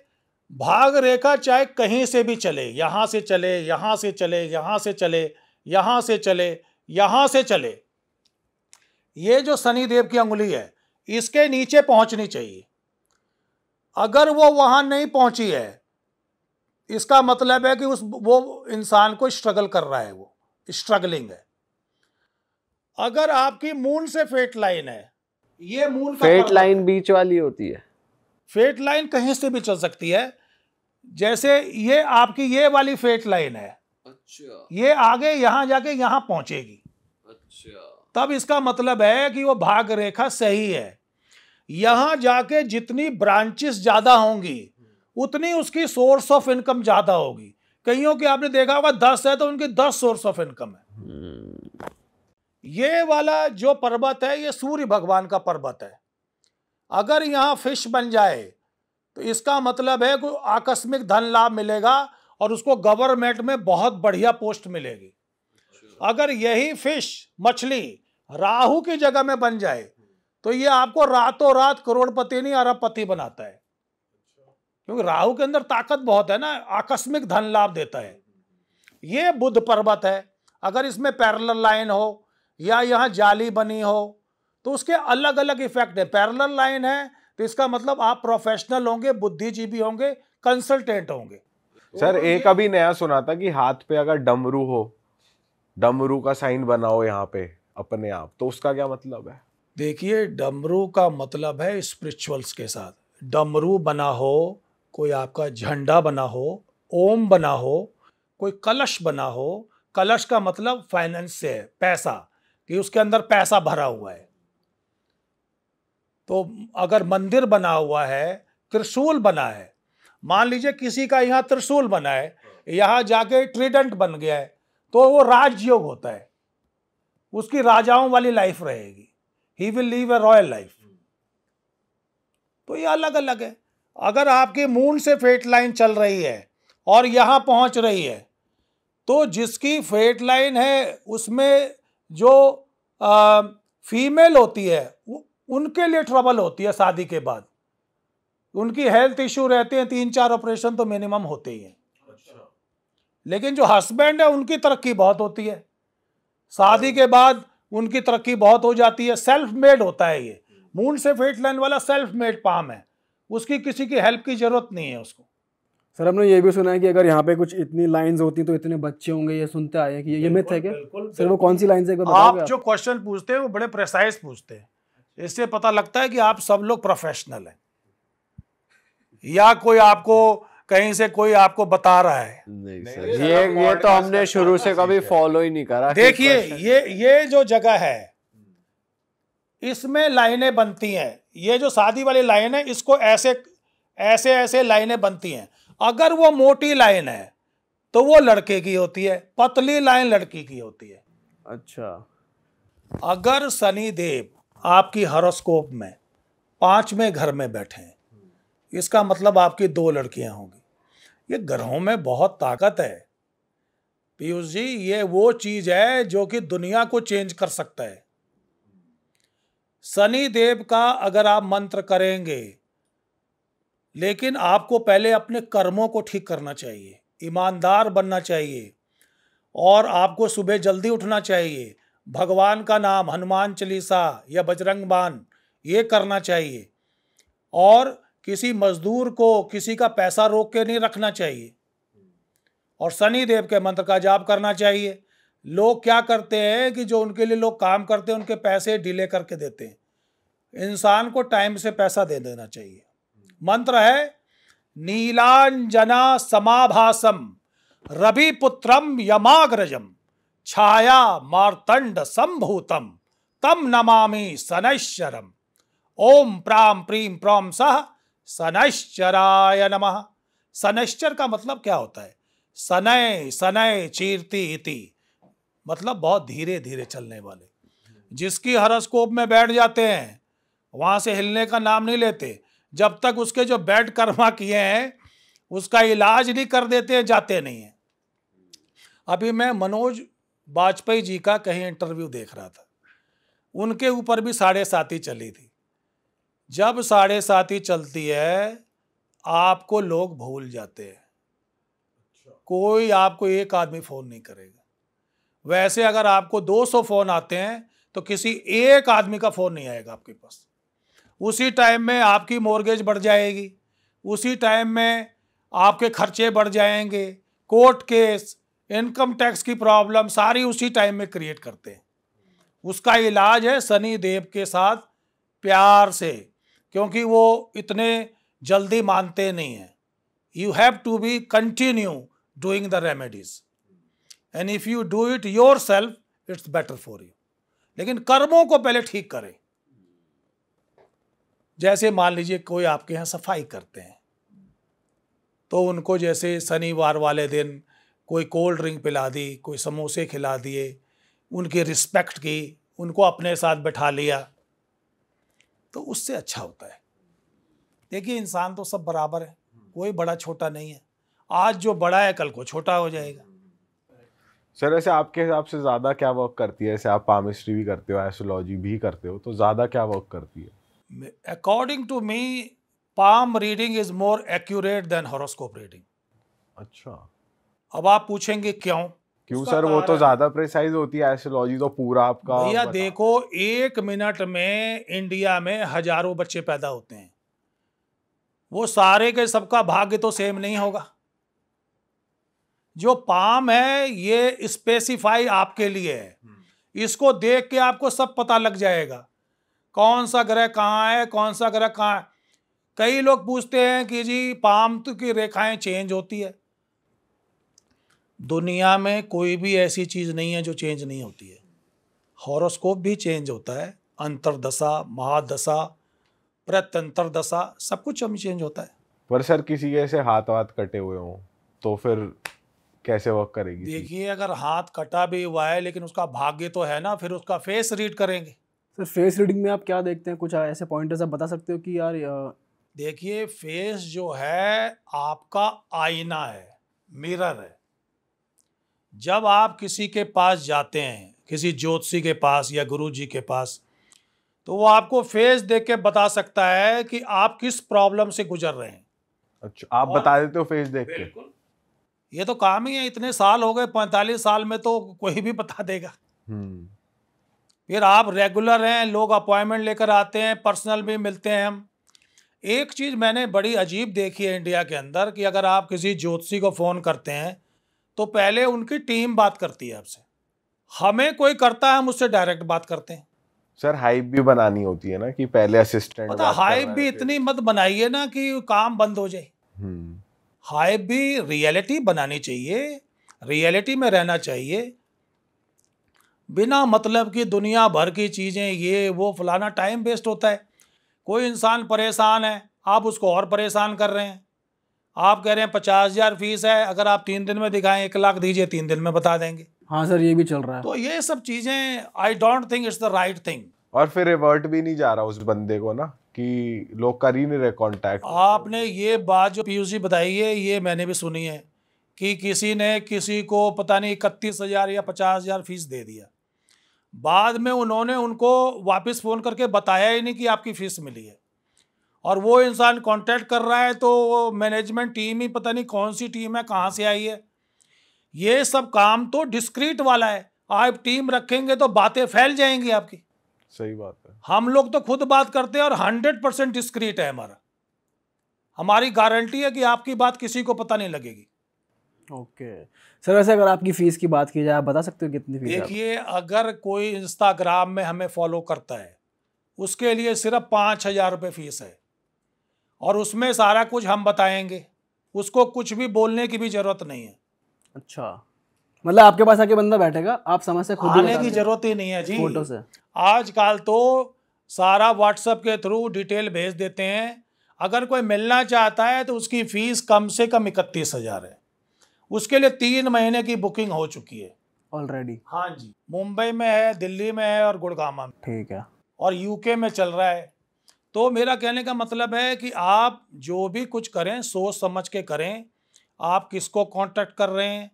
भाग रेखा चाहे कहीं से भी चले यहाँ से चले यहाँ से चले यहाँ से चले यहाँ से चले यहाँ से चले। ये जो सनी शनिदेव की अंगुली है इसके नीचे पहुंचनी चाहिए। अगर वो वहाँ नहीं पहुँची है इसका मतलब है कि उस वो इंसान को स्ट्रगल कर रहा है वो स्ट्रगलिंग है। अगर आपकी मून से फेट लाइन है ये मून फेट लाइन बीच वाली होती है। फेट लाइन कहीं से भी चल सकती है जैसे ये आपकी ये वाली फेट लाइन है। अच्छा। ये आगे यहाँ जाके यहाँ पहुंचेगी। अच्छा। तब इसका मतलब है कि वो भाग रेखा सही है। यहाँ जाके जितनी ब्रांचेस ज़्यादा होंगी उतनी उसकी सोर्स ऑफ़ इनकम ज़्यादा होगी। कईयों की आपने देखा होगा दस है तो उनकी दस सोर्स ऑफ़ इनकम है। हम्म, ये वाला जो पर्वत है ये सूर्य भगवान का पर्वत है। अगर यहाँ फ़िश बन जाए तो इसका मतलब है कि आकस्मिक धन लाभ मिलेगा और उसको गवर्नमेंट में बहुत बढ़िया पोस्ट मिलेगी। अगर यही फ़िश मछली राहु की जगह में बन जाए तो ये आपको रातों रात करोड़पति नहीं, अरबपति बनाता है। क्योंकि राहु के अंदर ताकत बहुत है ना, आकस्मिक धन लाभ देता है। ये बुद्ध पर्वत है। अगर इसमें पैरेलल लाइन हो या यहाँ जाली बनी हो तो उसके अलग अलग इफ़ेक्ट है। पैरेलल लाइन है तो इसका मतलब आप प्रोफेशनल होंगे बुद्धिजीवी होंगे कंसल्टेंट होंगे। सर एक अभी नया सुना था कि हाथ पे अगर डमरू हो डमरू का साइन बनाओ यहाँ पे अपने आप। तो उसका क्या मतलब है? देखिए डमरू का मतलब है स्पिरिचुअल्स के साथ। डमरू बना हो कोई आपका झंडा बना हो ओम बना हो कोई कलश बना हो कलश का मतलब फाइनेंस से है पैसा कि उसके अंदर पैसा भरा हुआ है। तो अगर मंदिर बना हुआ है त्रिशूल बना है मान लीजिए किसी का यहाँ त्रिशूल बना है यहाँ जाके ट्रीडेंट बन गया है तो वो राजयोग होता है। उसकी राजाओं वाली लाइफ रहेगी। He will live a royal life तो ये अलग अलग है। अगर आपकी मून से फेट लाइन चल रही है और यहाँ पहुँच रही है तो जिसकी फेट लाइन है उसमें जो आ, फीमेल होती है वो उनके लिए ट्रबल होती है शादी के बाद। उनकी हेल्थ इश्यू रहते हैं तीन चार ऑपरेशन तो मिनिमम होते ही हैं। अच्छा। लेकिन जो हस्बैंड है उनकी तरक्की बहुत होती है। शादी के बाद उनकी तरक्की बहुत हो जाती है। सेल्फ मेड होता है ये। मून से फेट लाइन वाला सेल्फ मेड पाम है। उसकी किसी की हेल्प की ज़रूरत नहीं है उसको। सर हमने ये भी सुना है कि अगर यहाँ पे कुछ इतनी लाइंस होती तो इतने बच्चे होंगे ये सुनते आए कि ये, मिथ है क्या? सर वो कौन सी लाइन से एक बार आप जो क्वेश्चन पूछते हैं वो बड़े प्रेसाइज पूछते हैं। इससे पता लगता है कि आप सब लोग प्रोफेशनल हैं। या कोई आपको कहीं से कोई आपको बता रहा है। नहीं सर। ये ये तो हमने शुरू से कभी फॉलो ही। नहीं करा देखिए ये ये जो जगह है इसमें लाइनें बनती हैं। ये जो शादी वाली लाइन है इसको ऐसे ऐसे ऐसे लाइनें बनती हैं। अगर वो मोटी लाइन है तो वो लड़के की होती है पतली लाइन लड़की की होती है। अच्छा। अगर शनि देव आपकी हॉरोस्कोप में, पाँचवें घर में बैठे हैं। इसका मतलब आपकी दो लड़कियाँ होंगी। ये ग्रहों में बहुत ताकत है। पीयूष जी, ये वो चीज़ है जो कि दुनिया को चेंज कर सकता है। शनि देव का अगर आप मंत्र करेंगे, लेकिन आपको पहले अपने कर्मों को ठीक करना चाहिए, ईमानदार बनना चाहिए, और आपको सुबह जल्दी उठना चाहिए भगवान का नाम हनुमान चालीसा या बजरंग बाण ये करना चाहिए। और किसी मजदूर को किसी का पैसा रोक के नहीं रखना चाहिए। और शनि देव के मंत्र का जाप करना चाहिए। लोग क्या करते हैं कि जो उनके लिए लोग काम करते हैं, उनके पैसे डिले करके देते हैं। इंसान को टाइम से पैसा दे देना चाहिए। मंत्र है, नीलांजना समाभासम रवि पुत्रम यमाग्रजम। छाया मार्तंड संभूतम, तम नमामि शनैश्चरम ओम प्राम प्रीम प्रॉम सह शनैश्चराय नमः। शनैश्चर का मतलब क्या होता है? सनय सनय चीरती इति। मतलब बहुत धीरे धीरे चलने वाले। जिसकी हरस्कोप में बैठ जाते हैं, वहाँ से हिलने का नाम नहीं लेते। जब तक उसके जो बैड कर्मा किए हैं, उसका इलाज नहीं कर देते, जाते नहीं हैं। अभी मैं मनोज वाजपेयी जी का कहीं इंटरव्यू देख रहा था। उनके ऊपर भी साढ़े साती चली थी। जब साढ़े साती चलती है आपको लोग भूल जाते हैं। कोई आपको एक आदमी फ़ोन नहीं करेगा। वैसे अगर आपको 200 फ़ोन आते हैं तो किसी एक आदमी का फ़ोन नहीं आएगा आपके पास। उसी टाइम में आपकी मॉर्गेज बढ़ जाएगी। उसी टाइम में आपके खर्चे बढ़ जाएँगे। कोर्ट केस इनकम टैक्स की प्रॉब्लम सारी उसी टाइम में क्रिएट करते हैं। उसका इलाज है शनि देव के साथ प्यार से, क्योंकि वो इतने जल्दी मानते नहीं हैं। You have to be continue doing the remedies and if you do it yourself it's better for you लेकिन कर्मों को पहले ठीक करें। जैसे मान लीजिए कोई आपके यहाँ सफ़ाई करते हैं तो उनको जैसे शनिवार वाले दिन कोई कोल्ड ड्रिंक पिला दी कोई समोसे खिला दिए उनकी रिस्पेक्ट की उनको अपने साथ बैठा लिया तो उससे अच्छा होता है। देखिए इंसान तो सब बराबर है कोई बड़ा छोटा नहीं है। आज जो बड़ा है कल को छोटा हो जाएगा। सर ऐसे आपके हिसाब से ज़्यादा क्या वर्क करती है? ऐसे आप पामिस्ट्री भी करते हो एस्ट्रोलॉजी भी करते हो तो ज़्यादा क्या वर्क करती है? According to me palm reading is more accurate than horoscope reading अच्छा। अब आप पूछेंगे क्यों? क्यों सर? वो तो ज़्यादा प्रिसाइज होती है एस्ट्रोलॉजी तो पूरा आपका भैया देखो एक मिनट में इंडिया में हज़ारों बच्चे पैदा होते हैं। वो सारे के सबका भाग्य तो सेम नहीं होगा। जो पाम है ये स्पेसिफाई आपके लिए है। इसको देख के आपको सब पता लग जाएगा। कौन सा ग्रह कहाँ है कौन सा ग्रह कहाँ है? कई लोग पूछते हैं कि जी पाम तो की रेखाएँ चेंज होती है। दुनिया में कोई भी ऐसी चीज़ नहीं है जो चेंज नहीं होती है। हॉरोस्कोप भी चेंज होता है अंतरदशा महादशा प्रत्यंतर दशा सब कुछ हमें चेंज होता है। पर सर किसी के ऐसे हाथ वाथ कटे हुए हों तो फिर कैसे वर्क करेगी देखिए अगर हाथ कटा भी हुआ है लेकिन उसका भाग्य तो है ना फिर उसका फेस रीड करेंगे। सर फेस रीडिंग में आप क्या देखते हैं? कुछ ऐसे पॉइंटर्स आप बता सकते हो कि यार अ, देखिए फेस जो है आपका आईना है मिरर है। जब आप किसी के पास जाते हैं किसी ज्योतिषी के पास या गुरु जी के पास तो वो आपको फेस देख के बता सकता है कि आप किस प्रॉब्लम से गुजर रहे हैं। अच्छा आप और- बता देते हो फेस देख के? ये तो काम ही है इतने साल हो गए पैंतालीस साल में तो कोई भी बता देगा। हम्म। फिर आप रेगुलर हैं लोग अपॉइंटमेंट लेकर आते हैं पर्सनल भी मिलते हैं हम। एक चीज़ मैंने बड़ी अजीब देखी है इंडिया के अंदर कि अगर आप किसी ज्योतिषी को फ़ोन करते हैं तो पहले उनकी टीम बात करती है आपसे। हमें कोई करता है हम उससे डायरेक्ट बात करते हैं। सर हाइप भी बनानी होती है ना कि पहले असिस्टेंट पता हाइप भी इतनी मत बनाइए ना कि काम बंद हो जाए। हम्म। हाइप भी रियलिटी बनानी चाहिए रियलिटी में रहना चाहिए। बिना मतलब की दुनिया भर की चीज़ें ये वो फलाना टाइम वेस्ट होता है। कोई इंसान परेशान है आप उसको और परेशान कर रहे हैं। आप कह रहे हैं पचास हज़ार फ़ीस है अगर आप तीन दिन में दिखाएँ एक लाख दीजिए तीन दिन में बता देंगे। हाँ सर ये भी चल रहा है। तो ये सब चीज़ें I don't think it's the right thing और फिर रिवर्ट भी नहीं जा रहा उस बंदे को ना कि लोग कर ही नहीं रहे कांटेक्ट आपने ये बात जो पीयूष जी बताई है ये मैंने भी सुनी है कि किसी ने किसी को पता नहीं इकतीस हज़ार या पचास हज़ार फ़ीस दे दिया। बाद में उन्होंने उनको वापस फ़ोन करके बताया ही नहीं कि आपकी फ़ीस मिली है। और वो इंसान कांटेक्ट कर रहा है तो वो मैनेजमेंट टीम ही पता नहीं कौन सी टीम है कहाँ से आई है। ये सब काम तो डिस्क्रीट वाला है। आप टीम रखेंगे तो बातें फैल जाएँगी आपकी। सही बात है। हम लोग तो खुद बात करते हैं और हंड्रेड परसेंट डिस्क्रीट है हमारा। हमारी गारंटी है कि आपकी बात किसी को पता नहीं लगेगी। ओके। सर वैसे अगर आपकी फ़ीस की बात की जाए आप बता सकते हो कितनी फ़ीस देखिए अगर कोई इंस्टाग्राम में हमें फॉलो करता है उसके लिए सिर्फ़ पाँच हज़ार रुपये फ़ीस है। और उसमें सारा कुछ हम बताएँगे। उसको कुछ भी बोलने की भी ज़रूरत नहीं है। अच्छा। मतलब आपके पास आके बंदा बैठेगा आप समस्या खुद आने की ज़रूरत ही नहीं है जी। फ़ोटो से। आजकल तो सारा व्हाट्सएप के थ्रू डिटेल भेज देते हैं। अगर कोई मिलना चाहता है तो उसकी फ़ीस कम से कम इकतीस हज़ार है। उसके लिए तीन महीने की बुकिंग हो चुकी है। ऑलरेडी हाँ जी। मुंबई में है दिल्ली में है और गुड़गामा में। ठीक है। और यूके में चल रहा है। तो मेरा कहने का मतलब है कि आप जो भी कुछ करें, सोच समझ के करें, आप किसको कांटेक्ट कर रहे हैं,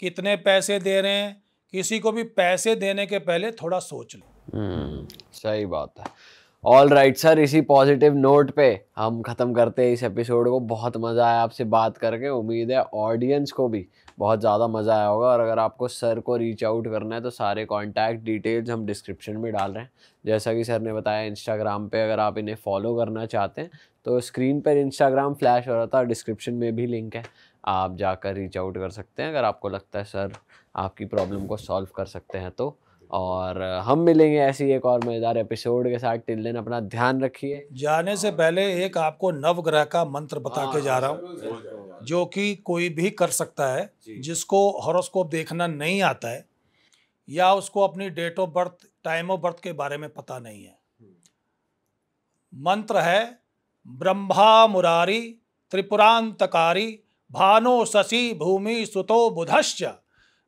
कितने पैसे दे रहे हैं, किसी को भी पैसे देने के पहले थोड़ा सोच लें। हम्म सही बात है। ऑल राइट सर इसी पॉजिटिव नोट पे हम ख़त्म करते हैं इस एपिसोड को। बहुत मज़ा आया आपसे बात करके। उम्मीद है ऑडियंस को भी बहुत ज़्यादा मज़ा आया होगा। और अगर आपको सर को रीच आउट करना है तो सारे कॉन्टैक्ट डिटेल्स हम डिस्क्रिप्शन में डाल रहे हैं। जैसा कि सर ने बताया इंस्टाग्राम पे अगर आप इन्हें फॉलो करना चाहते हैं तो स्क्रीन पर इंस्टाग्राम फ्लैश हो रहा था। डिस्क्रिप्शन में भी लिंक है। आप जाकर रीच आउट कर सकते हैं। अगर आपको लगता है सर आपकी प्रॉब्लम को सॉल्व कर सकते हैं तो और हम मिलेंगे ऐसी एक और मज़ेदार एपिसोड के साथ। टिल दिन अपना ध्यान रखिए। जाने से पहले एक आपको नवग्रह का मंत्र बता के जा रहा हूँ जो कि कोई भी कर सकता है जिसको हॉरोस्कोप देखना नहीं आता है या उसको अपनी date of birth time of birth के बारे में पता नहीं है। मंत्र है ब्रह्मा मुरारी त्रिपुरांतकारी भानो शशि भूमि सुतो बुधश्च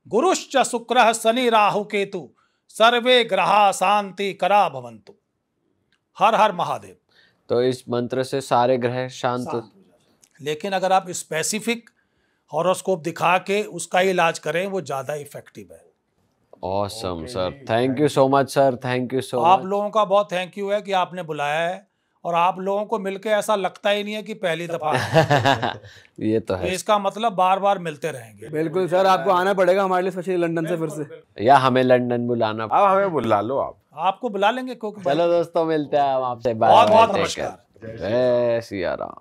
गुरुश्च शुक्र शनि राहु केतु। सर्वे ग्रहा शांति करा भवंतु हर हर महादेव। तो इस मंत्र से सारे ग्रह शांत लेकिन अगर आप स्पेसिफिक हॉरोस्कोप दिखा के उसका इलाज करें वो ज़्यादा इफ़ेक्टिव है। Awesome sir thank you so much sir thank you so आप लोगों का बहुत थैंक यू है कि आपने बुलाया है। और आप लोगों को मिलके ऐसा लगता ही नहीं है कि पहली दफ़ा *laughs* ये तो तो है इसका मतलब बार बार मिलते रहेंगे। बिल्कुल सर आपको आना पड़ेगा हमारे लिए स्पेशली लंदन से फिर से। या हमें लंदन बुलाना। अब हमें बुला लो आप। आपको बुला लेंगे क्योंकि चलो दोस्तों मिलते हैं हम आपसे। बहुत बहुत नमस्कार। जय सिया राम।